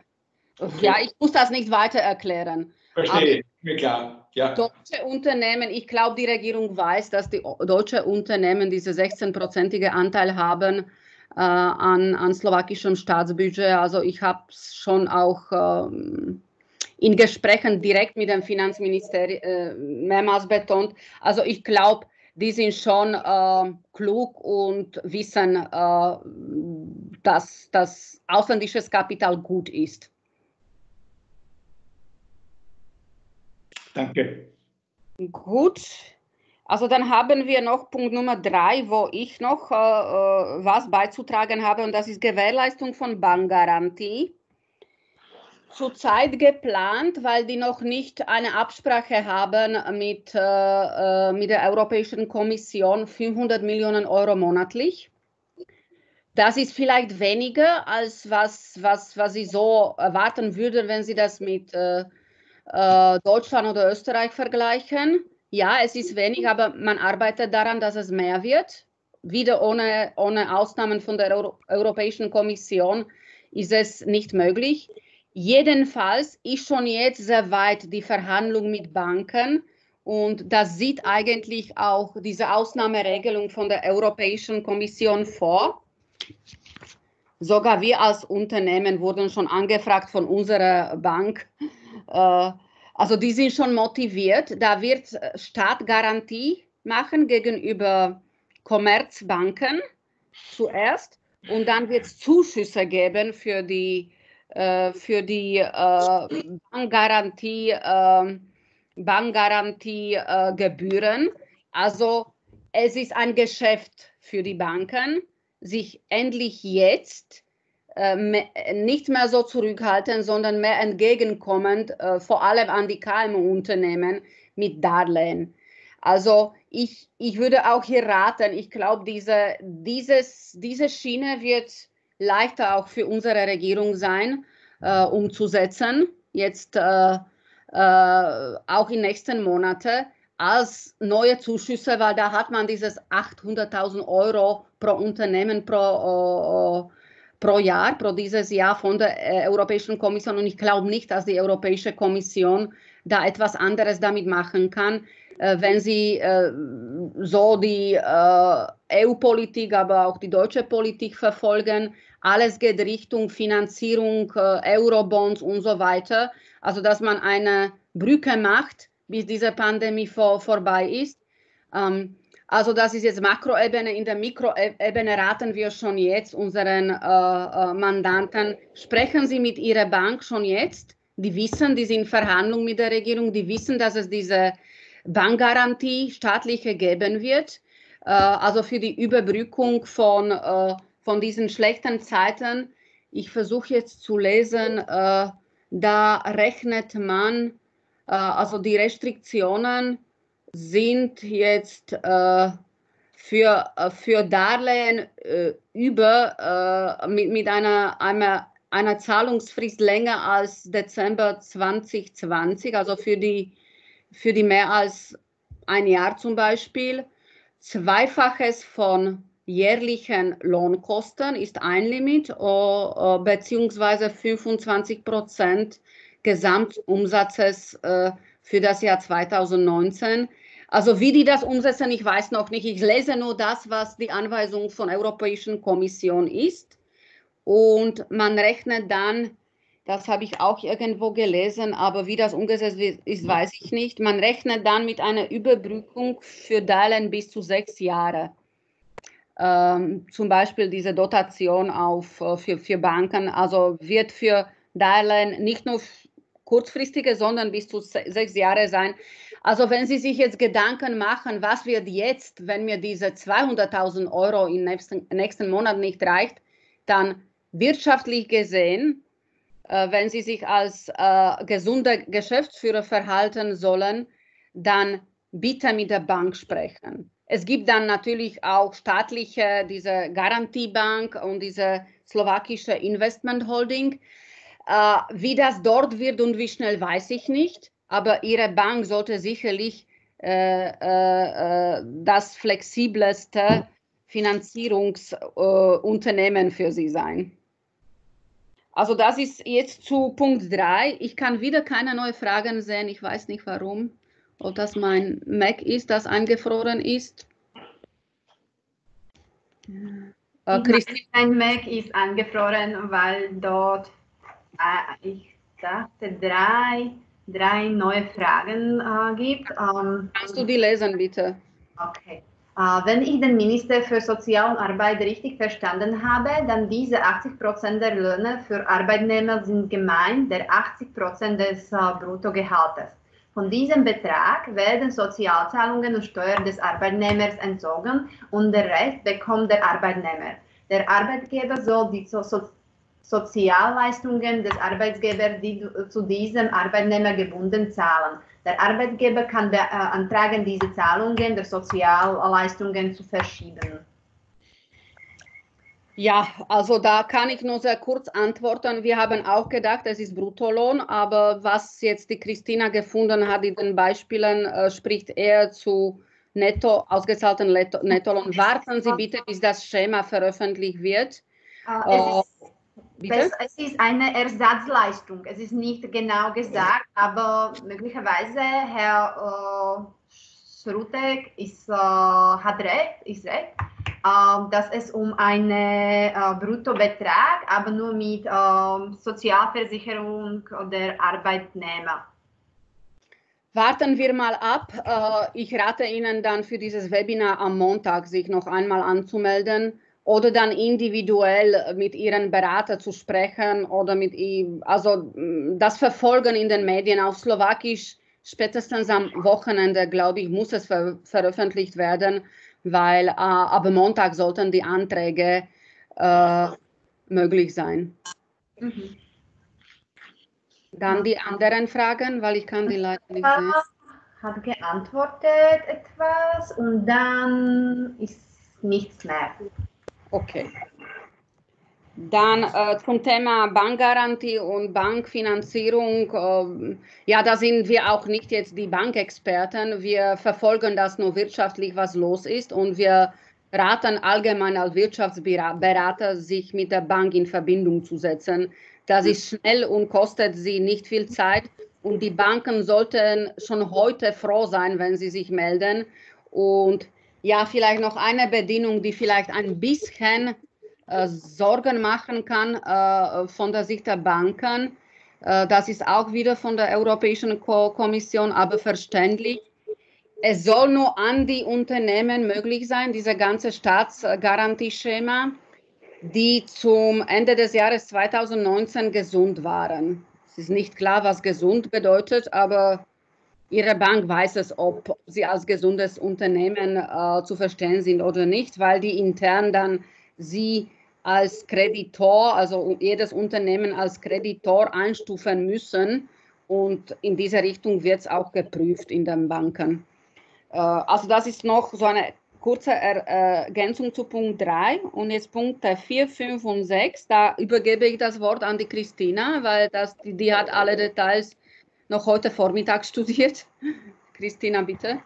Äh, ja, ich muss das nicht weiter erklären. Verstehe, mir klar. Ja. Deutsche Unternehmen, ich glaube, die Regierung weiß, dass die deutsche Unternehmen diese 16-prozentige Anteil haben an, an slowakischem Staatsbudget. Also ich habe es schon auch ähm, in Gesprächen direkt mit dem Finanzminister äh, mehrmals betont. Also ich glaube, die sind schon äh, klug und wissen, äh, dass das ausländisches Kapital gut ist. Danke. Gut. Also dann haben wir noch Punkt Nummer drei, wo ich noch äh, äh, was beizutragen habe und das ist Gewährleistung von Bankgarantie. Zurzeit geplant, weil die noch nicht eine Absprache haben mit, äh, äh mit der Europäischen Kommission, 500 Millionen Euro monatlich. Das ist vielleicht weniger, als was, was, was Sie so erwarten würden, wenn Sie das mit äh, äh Deutschland oder Österreich vergleichen. Ja, es ist wenig, aber man arbeitet daran, dass es mehr wird. Wieder ohne, ohne Ausnahmen von der Euro Europäischen Kommission ist es nicht möglich. Jedenfalls ist schon jetzt sehr weit die Verhandlung mit Banken und das sieht eigentlich auch diese Ausnahmeregelung von der Europäischen Kommission vor. Sogar wir als Unternehmen wurden schon angefragt von unserer Bank. Äh, also die sind schon motiviert. Da wird äh, Staat Garantie machen gegenüber Kommerzbanken zuerst und dann wird es Zuschüsse geben für die, äh, für die äh, Bankgarantie, äh, Bankgarantiegebühren. also es ist ein Geschäft für die Banken, sich endlich jetzt nicht mehr so zurückhaltend, sondern mehr entgegenkommend, äh, vor allem an die KMU-Unternehmen mit Darlehen. Also ich, ich würde auch hier raten, ich glaube, diese, diese Schiene wird leichter auch für unsere Regierung sein, äh, umzusetzen, jetzt äh, äh, auch in nächsten Monaten als neue Zuschüsse, weil da hat man dieses 800.000 Euro pro Unternehmen pro pro Jahr, pro dieses Jahr von der äh, Europäischen Kommission. Und ich glaube nicht, dass die Europäische Kommission da etwas anderes damit machen kann, äh, wenn sie äh, so die EU-Politik, aber auch die deutsche Politik verfolgen. Alles geht Richtung Finanzierung, Eurobonds und so weiter. Also, dass man eine Brücke macht, bis diese Pandemie vor, vorbei ist. Ähm, also das ist jetzt Makroebene. In der Mikroebene raten wir schon jetzt unseren äh, äh, Mandanten, sprechen Sie mit Ihrer Bank schon jetzt. Die wissen, die sind in Verhandlung mit der Regierung, die wissen, dass es diese Bankgarantie staatliche geben wird. Äh, also für die Überbrückung von, äh, von diesen schlechten Zeiten. Ich versuche jetzt zu lesen, äh, da rechnet man, äh, also die Restriktionen, sind jetzt äh, für, äh, für Darlehen äh, über äh, mit, mit einer, einer, einer Zahlungsfrist länger als Dezember 2020, also für die, für die mehr als ein Jahr zum Beispiel, zweifaches von jährlichen Lohnkosten ist ein Limit, uh, beziehungsweise 25 Prozent Gesamtumsatzes uh, für das Jahr 2019. Also wie die das umsetzen, ich weiß noch nicht. Ich lese nur das, was die Anweisung von der Europäischen Kommission ist. Und man rechnet dann, das habe ich auch irgendwo gelesen, aber wie das umgesetzt ist, weiß ich nicht. Man rechnet dann mit einer Überbrückung für Teilen bis zu sechs Jahre. Ähm, zum Beispiel diese Dotation auf, äh, für, für Banken, also wird für Teilen nicht nur kurzfristige, sondern bis zu sechs Jahre sein. Also wenn Sie sich jetzt Gedanken machen, was wird jetzt, wenn mir diese 200.000 Euro im nächsten, nächsten Monat nicht reicht, dann wirtschaftlich gesehen, äh, wenn Sie sich als äh, gesunder Geschäftsführer verhalten sollen, dann bitte mit der Bank sprechen. Es gibt dann natürlich auch staatliche, diese Garantiebank und diese slowakische Investment Holding. Äh, wie das dort wird und wie schnell, weiß ich nicht aber Ihre Bank sollte sicherlich äh, äh, äh das flexibleste Finanzierungsunternehmen äh, für Sie sein. Also das ist jetzt zu Punkt 3. Ich kann wieder keine neuen Fragen sehen. Ich weiß nicht warum. Ob das mein Mac ist, das eingefroren ist. Äh, mein Mac ist eingefroren, weil dort, ich dachte, drei drei neue Fragen äh, gibt. Ähm, Kannst du die lesen, bitte? Okay. Äh, wenn ich den Minister für Sozial- und Arbeit richtig verstanden habe, dann diese 80 Prozent der Löhne für Arbeitnehmer sind gemeint, der 80 Prozent des äh, Bruttogehaltes. Von diesem Betrag werden Sozialzahlungen und Steuern des Arbeitnehmers entzogen und der Rest bekommt der Arbeitnehmer. Der Arbeitgeber soll die so Sozialleistungen des Arbeitgebers, die zu diesem Arbeitnehmer gebunden zahlen. Der Arbeitgeber kann beantragen, diese Zahlungen der Sozialleistungen zu verschieben. Ja, also da kann ich nur sehr kurz antworten. Wir haben auch gedacht, es ist Bruttolohn, aber was jetzt die Christina gefunden hat in den Beispielen, äh, spricht eher zu netto ausgezahlten Nettolohn. Warten Sie bitte, bis das Schema veröffentlicht wird. Ist das, es ist eine Ersatzleistung. Es ist nicht genau gesagt, aber möglicherweise Herr äh, Schrutek ist, äh, hat recht, ist recht, äh, dass es um einen äh, Bruttobetrag, aber nur mit äh, Sozialversicherung der Arbeitnehmer. Warten wir mal ab. Äh, ich rate Ihnen dann für dieses Webinar am Montag, sich noch einmal anzumelden oder dann individuell mit ihren Berater zu sprechen oder mit ihm, also mm, das Verfolgen in den Medien auf Slowakisch, spätestens am Wochenende, glaube ich, muss es ver veröffentlicht werden, weil äh, ab Montag sollten die Anträge äh, möglich sein. Mhm. Dann die anderen Fragen, weil ich kann die leider nicht sehen. Hat geantwortet etwas und dann ist nichts mehr. Okay. Dann äh, zum Thema Bankgarantie und Bankfinanzierung. Äh, ja, da sind wir auch nicht jetzt die Bankexperten. Wir verfolgen das nur wirtschaftlich, was los ist. Und wir raten allgemein als Wirtschaftsberater, sich mit der Bank in Verbindung zu setzen. Das ist schnell und kostet sie nicht viel Zeit. Und die Banken sollten schon heute froh sein, wenn sie sich melden. Und ja, vielleicht noch eine Bedingung, die vielleicht ein bisschen äh, Sorgen machen kann äh, von der Sicht der Banken. Äh, das ist auch wieder von der Europäischen Ko Kommission, aber verständlich. Es soll nur an die Unternehmen möglich sein, diese ganze Staatsgarantieschema, die zum Ende des Jahres 2019 gesund waren. Es ist nicht klar, was gesund bedeutet, aber Ihre Bank weiß es, ob Sie als gesundes Unternehmen äh, zu verstehen sind oder nicht, weil die intern dann Sie als Kreditor, also jedes Unternehmen als Kreditor einstufen müssen. Und in diese Richtung wird es auch geprüft in den Banken. Äh, also das ist noch so eine kurze Ergänzung zu Punkt 3. Und jetzt Punkte 4, 5 und 6. Da übergebe ich das Wort an die Christina, weil das, die, die hat alle Details noch heute Vormittag studiert. [laughs] Christina, bitte.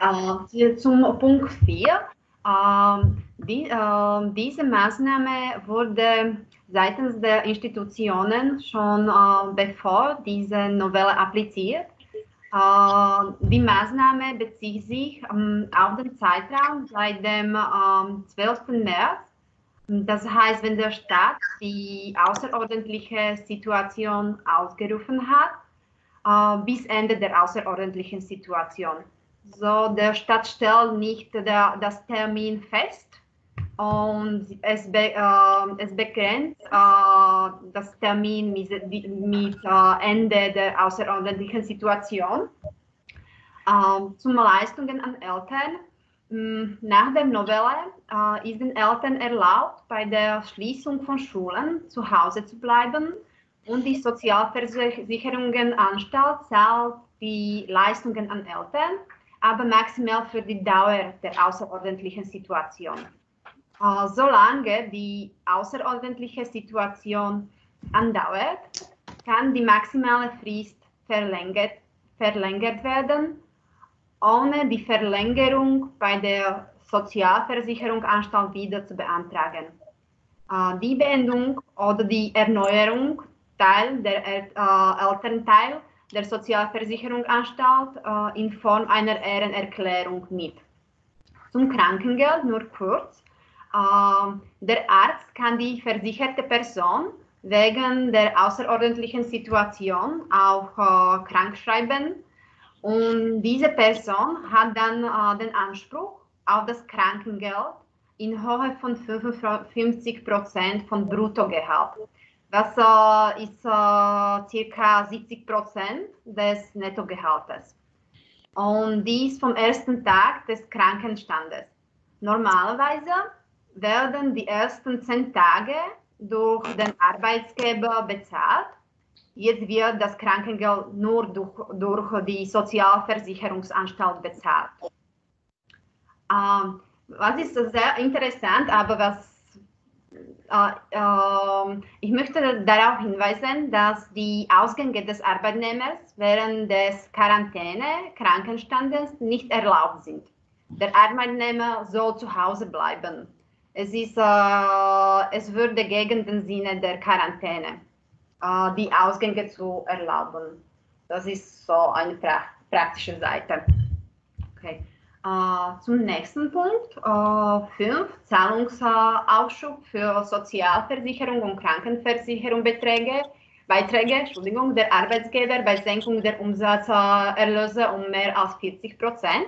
Äh, zum Punkt 4. Ähm, die, äh, diese Maßnahme wurde seitens der Institutionen schon äh, bevor diese Novelle appliziert. Äh, die Maßnahme bezieht sich ähm, auf den Zeitraum seit dem 12. Ähm, März. Das heißt, wenn der Staat die außerordentliche Situation ausgerufen hat, bis Ende der außerordentlichen Situation. So, der Staat stellt nicht der, das Termin fest und es, be, äh, es begrenzt äh, das Termin mit, mit äh, Ende der außerordentlichen Situation. Ähm, zum Leistungen an Eltern. Hm, nach der Novelle äh, ist den Eltern erlaubt, bei der Schließung von Schulen zu Hause zu bleiben und die Sozialversicherungenanstalt zahlt die Leistungen an Eltern, aber maximal für die Dauer der außerordentlichen Situation. Solange die außerordentliche Situation andauert, kann die maximale Frist verlängert, verlängert werden, ohne die Verlängerung bei der Sozialversicherungsanstalt wieder zu beantragen. Uh, die Beendung oder die Erneuerung Teil der äh, Elternteil der Sozialversicherungsanstalt äh, in Form einer Ehrenerklärung mit. Zum Krankengeld nur kurz. Äh, der Arzt kann die versicherte Person wegen der außerordentlichen Situation auch äh, krank schreiben und diese Person hat dann den Anspruch auf das Krankengeld in Höhe von 55 Prozent von Bruttogehalt. Das äh, ist äh, circa 70 Prozent des Nettogehaltes. Und dies vom ersten Tag des Krankenstandes. Normalerweise werden die ersten zehn Tage durch den Arbeitsgeber bezahlt. Jetzt wird das Krankengeld nur durch, durch die Sozialversicherungsanstalt bezahlt. Ähm, was ist sehr interessant, aber was ich möchte darauf hinweisen, dass die Ausgänge des Arbeitnehmers während des Quarantäne, Krankenstandes nicht erlaubt sind. Der Arbeitnehmer soll zu Hause bleiben. Es, ist, äh, es würde gegen den Sinne der Quarantäne, äh, die Ausgänge zu erlauben. Das ist so eine pra praktische Seite. Okay. Äh, zum nächsten Punkt, 5, äh, Zahlungsaufschub für Sozialversicherung und Krankenversicherung-Beträge, Beiträge Entschuldigung, der Arbeitsgeber bei Senkung der Umsatzerlöse um mehr als 40 Prozent.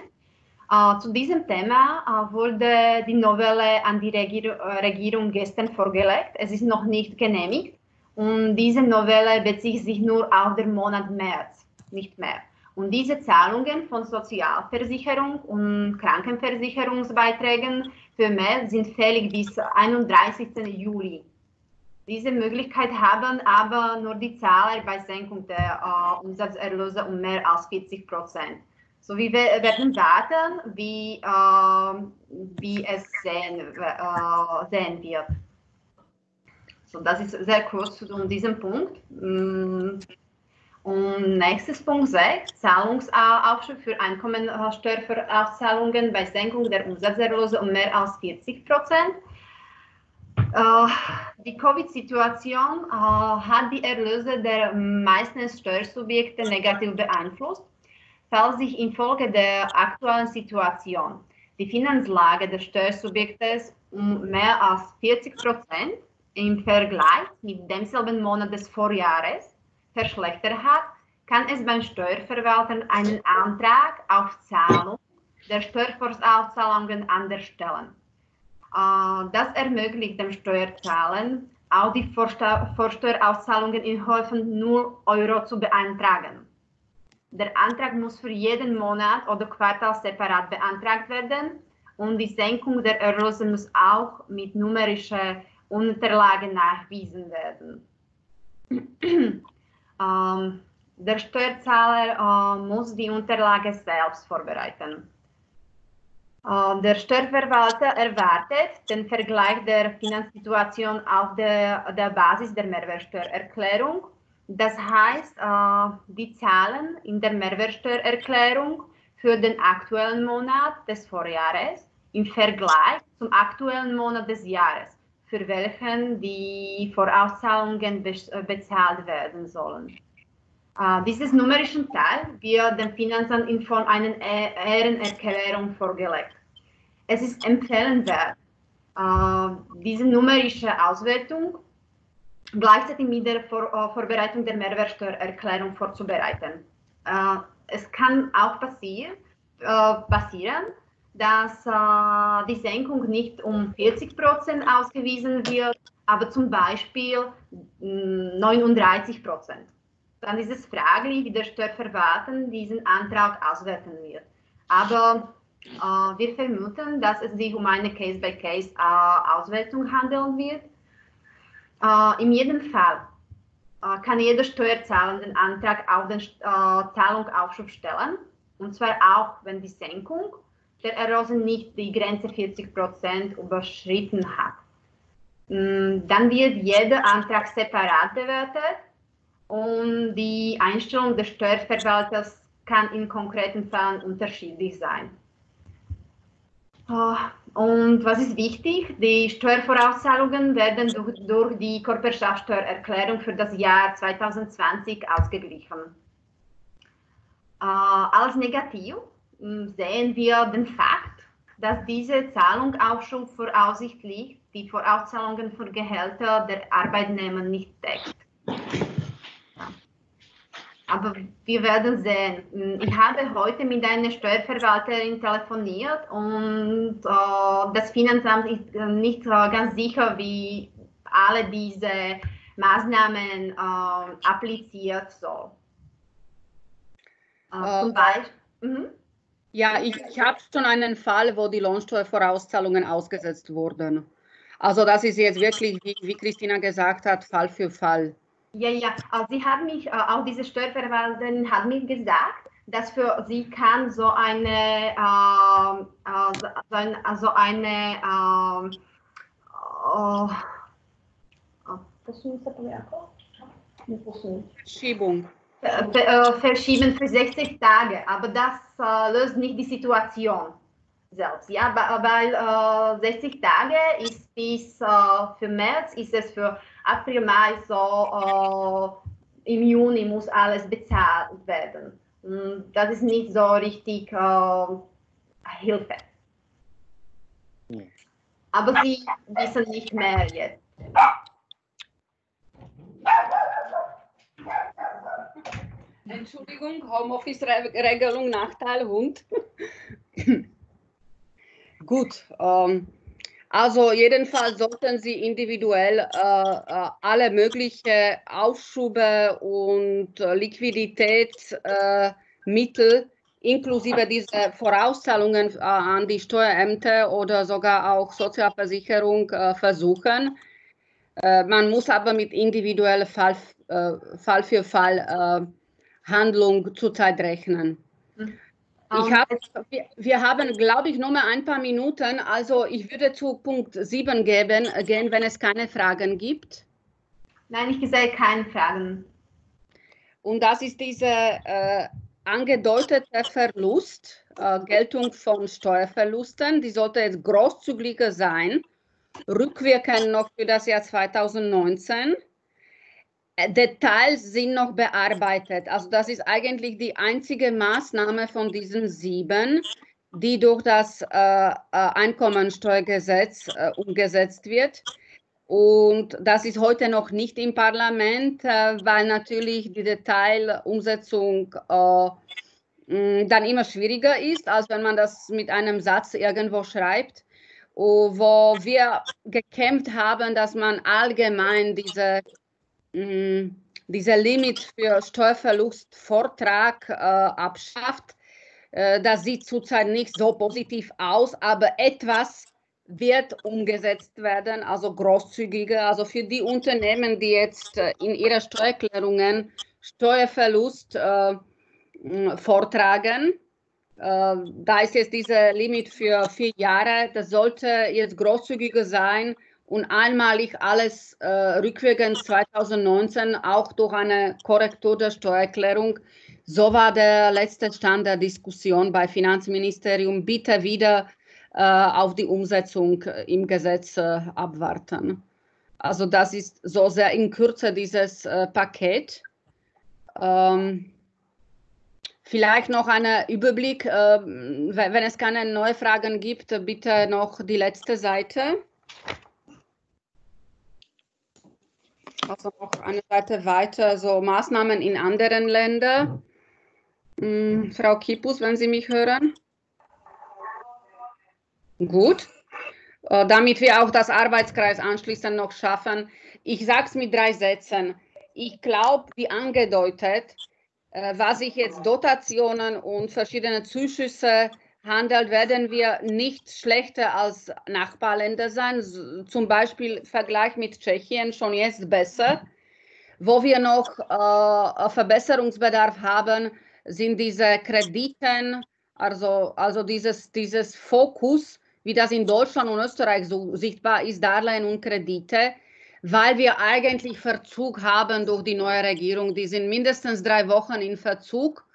Uh, zu diesem Thema uh, wurde die Novelle an die Regier Regierung gestern vorgelegt. Es ist noch nicht genehmigt und diese Novelle bezieht sich nur auf den Monat März, nicht mehr. Und diese Zahlungen von Sozialversicherung und Krankenversicherungsbeiträgen für März sind fällig bis 31. Juli. Diese Möglichkeit haben aber nur die Zahler bei Senkung der äh, Umsatzerlöse um mehr als 40 Prozent. So wir werden warten, wie, äh, wie es sehen, äh, sehen wird. So, das ist sehr kurz zu diesem Punkt. Und nächstes Punkt 6, Zahlungsaufschub für Einkommensteuervorauszahlungen bei Senkung der Umsatzerlöse um mehr als 40 Prozent. Uh, die Covid-Situation uh, hat die Erlöse der meisten Steuersubjekte negativ beeinflusst, weil sich infolge der aktuellen Situation die Finanzlage des Steuersubjektes um mehr als 40 Prozent im Vergleich mit demselben Monat des Vorjahres verschlechtert hat, kann es beim Steuerverwalter einen Antrag auf Zahlung der Steuervorauszahlungen stellen. Äh, das ermöglicht dem Steuerzahler, auch die Vorsteuerauszahlungen in Höhe von 0 Euro zu beantragen. Der Antrag muss für jeden Monat oder Quartal separat beantragt werden und die Senkung der Erlöse muss auch mit numerischen Unterlagen nachgewiesen werden. Ähm, der Steuerzahler äh, muss die Unterlage selbst vorbereiten. Äh, der Steuerverwalter erwartet den Vergleich der Finanzsituation auf der, der Basis der Mehrwertsteuererklärung. Das heißt, äh, die Zahlen in der Mehrwertsteuererklärung für den aktuellen Monat des Vorjahres im Vergleich zum aktuellen Monat des Jahres, für welchen die Vorauszahlungen bezahlt werden sollen. Uh, dieses numerische Teil wird dem Finanzamt in Form einer Ehrenerklärung vorgelegt. Es ist empfehlenswert, uh, diese numerische Auswertung gleichzeitig mit der Vor uh, Vorbereitung der Mehrwertsteuererklärung vorzubereiten. es kann auch passieren, passieren dass die Senkung nicht um 40 Prozent ausgewiesen wird, aber zum Beispiel 39 mm, Prozent dann ist es fraglich, wie der Steuerverwalter diesen Antrag auswerten wird. Aber äh, wir vermuten, dass es sich um eine Case-by-Case-Auswertung äh, handeln wird. Äh, in jedem Fall äh, kann jeder Steuerzahler den Antrag auf den äh, Zahlungsaufschub stellen, und zwar auch, wenn die Senkung der Erosion nicht die Grenze 40% überschritten hat. Mm, dann wird jeder Antrag separat bewertet und die Einstellung des Steuerverwalters kann in konkreten Fällen unterschiedlich sein. Ah, und was ist wichtig? Die Steuervorauszahlungen werden durch, durch die Körperschaftssteuererklärung für das Jahr 2020 ausgeglichen. Äh, als negativ sehen wir den Fakt, dass diese Zahlung auch schon voraussichtlich die Vorauszahlungen für Gehälter der Arbeitnehmer nicht deckt. Aber wir werden sehen. Ich habe heute mit einer Steuerverwalterin telefoniert und äh, das Finanzamt ist nicht äh, ganz sicher, wie alle diese Maßnahmen äh, appliziert so. Äh, zum Beispiel. Mhm. Ja, ich, ich habe schon einen Fall, wo die Lohnsteuervorauszahlungen ausgesetzt wurden. Also das ist jetzt wirklich, wie, wie Christina gesagt hat, Fall für Fall. Ja, ja, also sie hat mich, äh, auch diese Steuerverwalterin hat mir gesagt, dass für sie kann so eine, äh, äh, so, ein, so eine, äh, oh, Verschiebung. Verschieben für 60 Tage, aber das äh, löst nicht die Situation selbst. Ja, weil äh, 60 Tage ist bis äh, für März, ist es für April, Mai so äh, im Juni muss alles bezahlt werden. Und das ist nicht so richtig äh, Hilfe. Aber sie wissen nicht mehr jetzt. Entschuldigung, Homeoffice-Regelung, Nachteil, Hund. [laughs] Gut, ähm, also jedenfalls sollten Sie individuell äh, äh alle möglichen Aufschube und äh, Liquiditätsmittel äh, inklusive dieser Vorauszahlungen äh, an die Steuerämter oder sogar auch Sozialversicherung äh, versuchen. man muss aber mit individueller Fall, Fall für Fall Handlung zurzeit rechnen. Mhm. Ich hab, wir, wir haben, glaube ich, nur mal ein paar Minuten. Also ich würde zu Punkt 7 geben, gehen, wenn es keine Fragen gibt. Nein, ich sehe keine Fragen. Und das ist dieser äh, angedeutete Verlust, äh, Geltung von Steuerverlusten. Die sollte jetzt großzügiger sein, rückwirkend noch für das Jahr 2019. Äh, Details sind noch bearbeitet. Also das ist eigentlich die einzige Maßnahme von diesen sieben, die durch das äh, äh, Einkommensteuergesetz äh, umgesetzt wird. Und das ist heute noch nicht im Parlament, äh, weil natürlich die Detailumsetzung äh, dann immer schwieriger ist, als wenn man das mit einem Satz irgendwo schreibt. Wo wir gekämpft haben, dass man allgemein diese dieser Limit für Steuerverlustvortrag äh, abschafft. Äh, das sieht zurzeit nicht so positiv aus, aber etwas wird umgesetzt werden, also großzügiger. Also für die Unternehmen, die jetzt äh, in ihrer Steuererklärungen Steuerverlust äh, vortragen, äh, da ist jetzt dieser Limit für vier Jahre. Das sollte jetzt großzügiger sein und einmalig alles äh, rückwirkend 2019 auch durch eine Korrektur der Steuererklärung. So war der letzte Stand der Diskussion bei Finanzministerium. Bitte wieder auf die Umsetzung im Gesetz abwarten. Also das ist so sehr in Kürze dieses Paket. Ähm, Vielleicht noch ein Überblick, wenn es keine neuen Fragen gibt, bitte noch die letzte Seite. Also noch eine Seite weiter, so Maßnahmen in anderen Ländern. Hm, Frau Kipus, wenn Sie mich hören. Gut. Äh, damit wir auch das Arbeitskreis anschließend noch schaffen. Ich sage es mit drei Sätzen. Ich glaube, wie angedeutet, äh, was sich jetzt Dotationen und verschiedene Zuschüsse handelt, werden wir nicht schlechter als Nachbarländer sein. Zum Beispiel im Vergleich mit Tschechien schon jetzt besser. Wo wir noch äh, Verbesserungsbedarf haben, sind diese Krediten, also, also dieses, dieses Fokus, wie das in Deutschland und Österreich so sichtbar ist, Darlehen und Kredite, weil wir eigentlich Verzug haben durch die neue Regierung. Die sind mindestens drei Wochen in Verzug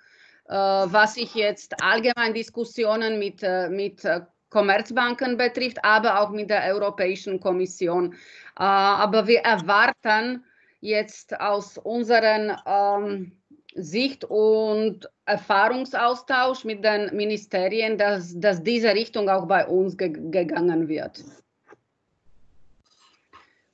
was sich jetzt allgemein Diskussionen mit, äh, mit äh, Commerzbanken betrifft, aber auch mit der Europäischen Kommission. aber wir erwarten jetzt aus unseren ähm, Sicht und Erfahrungsaustausch mit den Ministerien, dass, dass diese Richtung auch bei uns ge gegangen wird.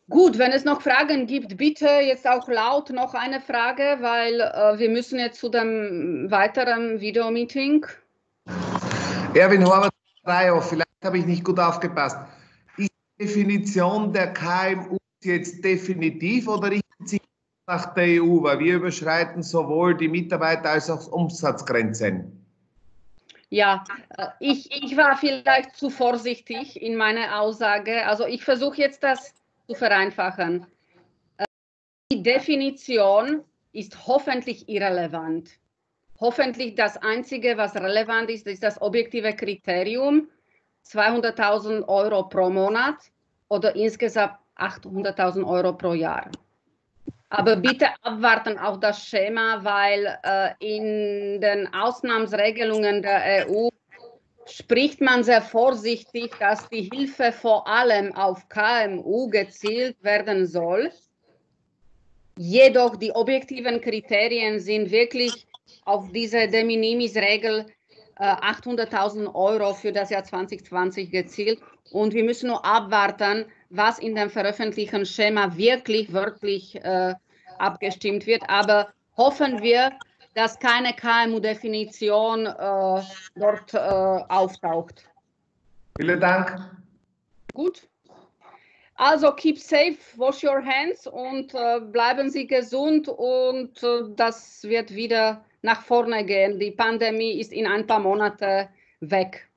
Gut, wenn es noch Fragen gibt, bitte jetzt auch laut noch eine Frage, weil äh, wir müssen jetzt zu dem weiteren Videomeeting. Erwin Horvath, vielleicht habe ich nicht gut aufgepasst. Ist die Definition der KMU jetzt definitiv oder richtet sich nach der EU? Weil wir überschreiten sowohl die Mitarbeiter als auch Umsatzgrenzen. Ja, äh, ich, ich war vielleicht zu vorsichtig in meiner Aussage. Also ich versuche jetzt das zu vereinfachen. Äh, die Definition ist hoffentlich irrelevant. Hoffentlich das Einzige, was relevant ist, ist das objektive Kriterium, 200.000 Euro pro Monat oder insgesamt 800.000 Euro pro Jahr. Aber bitte abwarten auf das Schema, weil äh, in den Ausnahmsregelungen der EU spricht man sehr vorsichtig, dass die Hilfe vor allem auf KMU gezielt werden soll. Jedoch die objektiven Kriterien sind wirklich auf diese De Minimis-Regel äh, 800.000 Euro für das Jahr 2020 gezielt. Und wir müssen nur abwarten, was in dem veröffentlichten Schema wirklich, wirklich äh, abgestimmt wird. Aber hoffen wir, dass keine KMU-Definition äh, dort äh, auftaucht. Vielen Dank. Gut. Also keep safe, wash your hands und äh, bleiben Sie gesund und äh, das wird wieder nach vorne gehen. Die Pandemie ist in ein paar Monaten weg.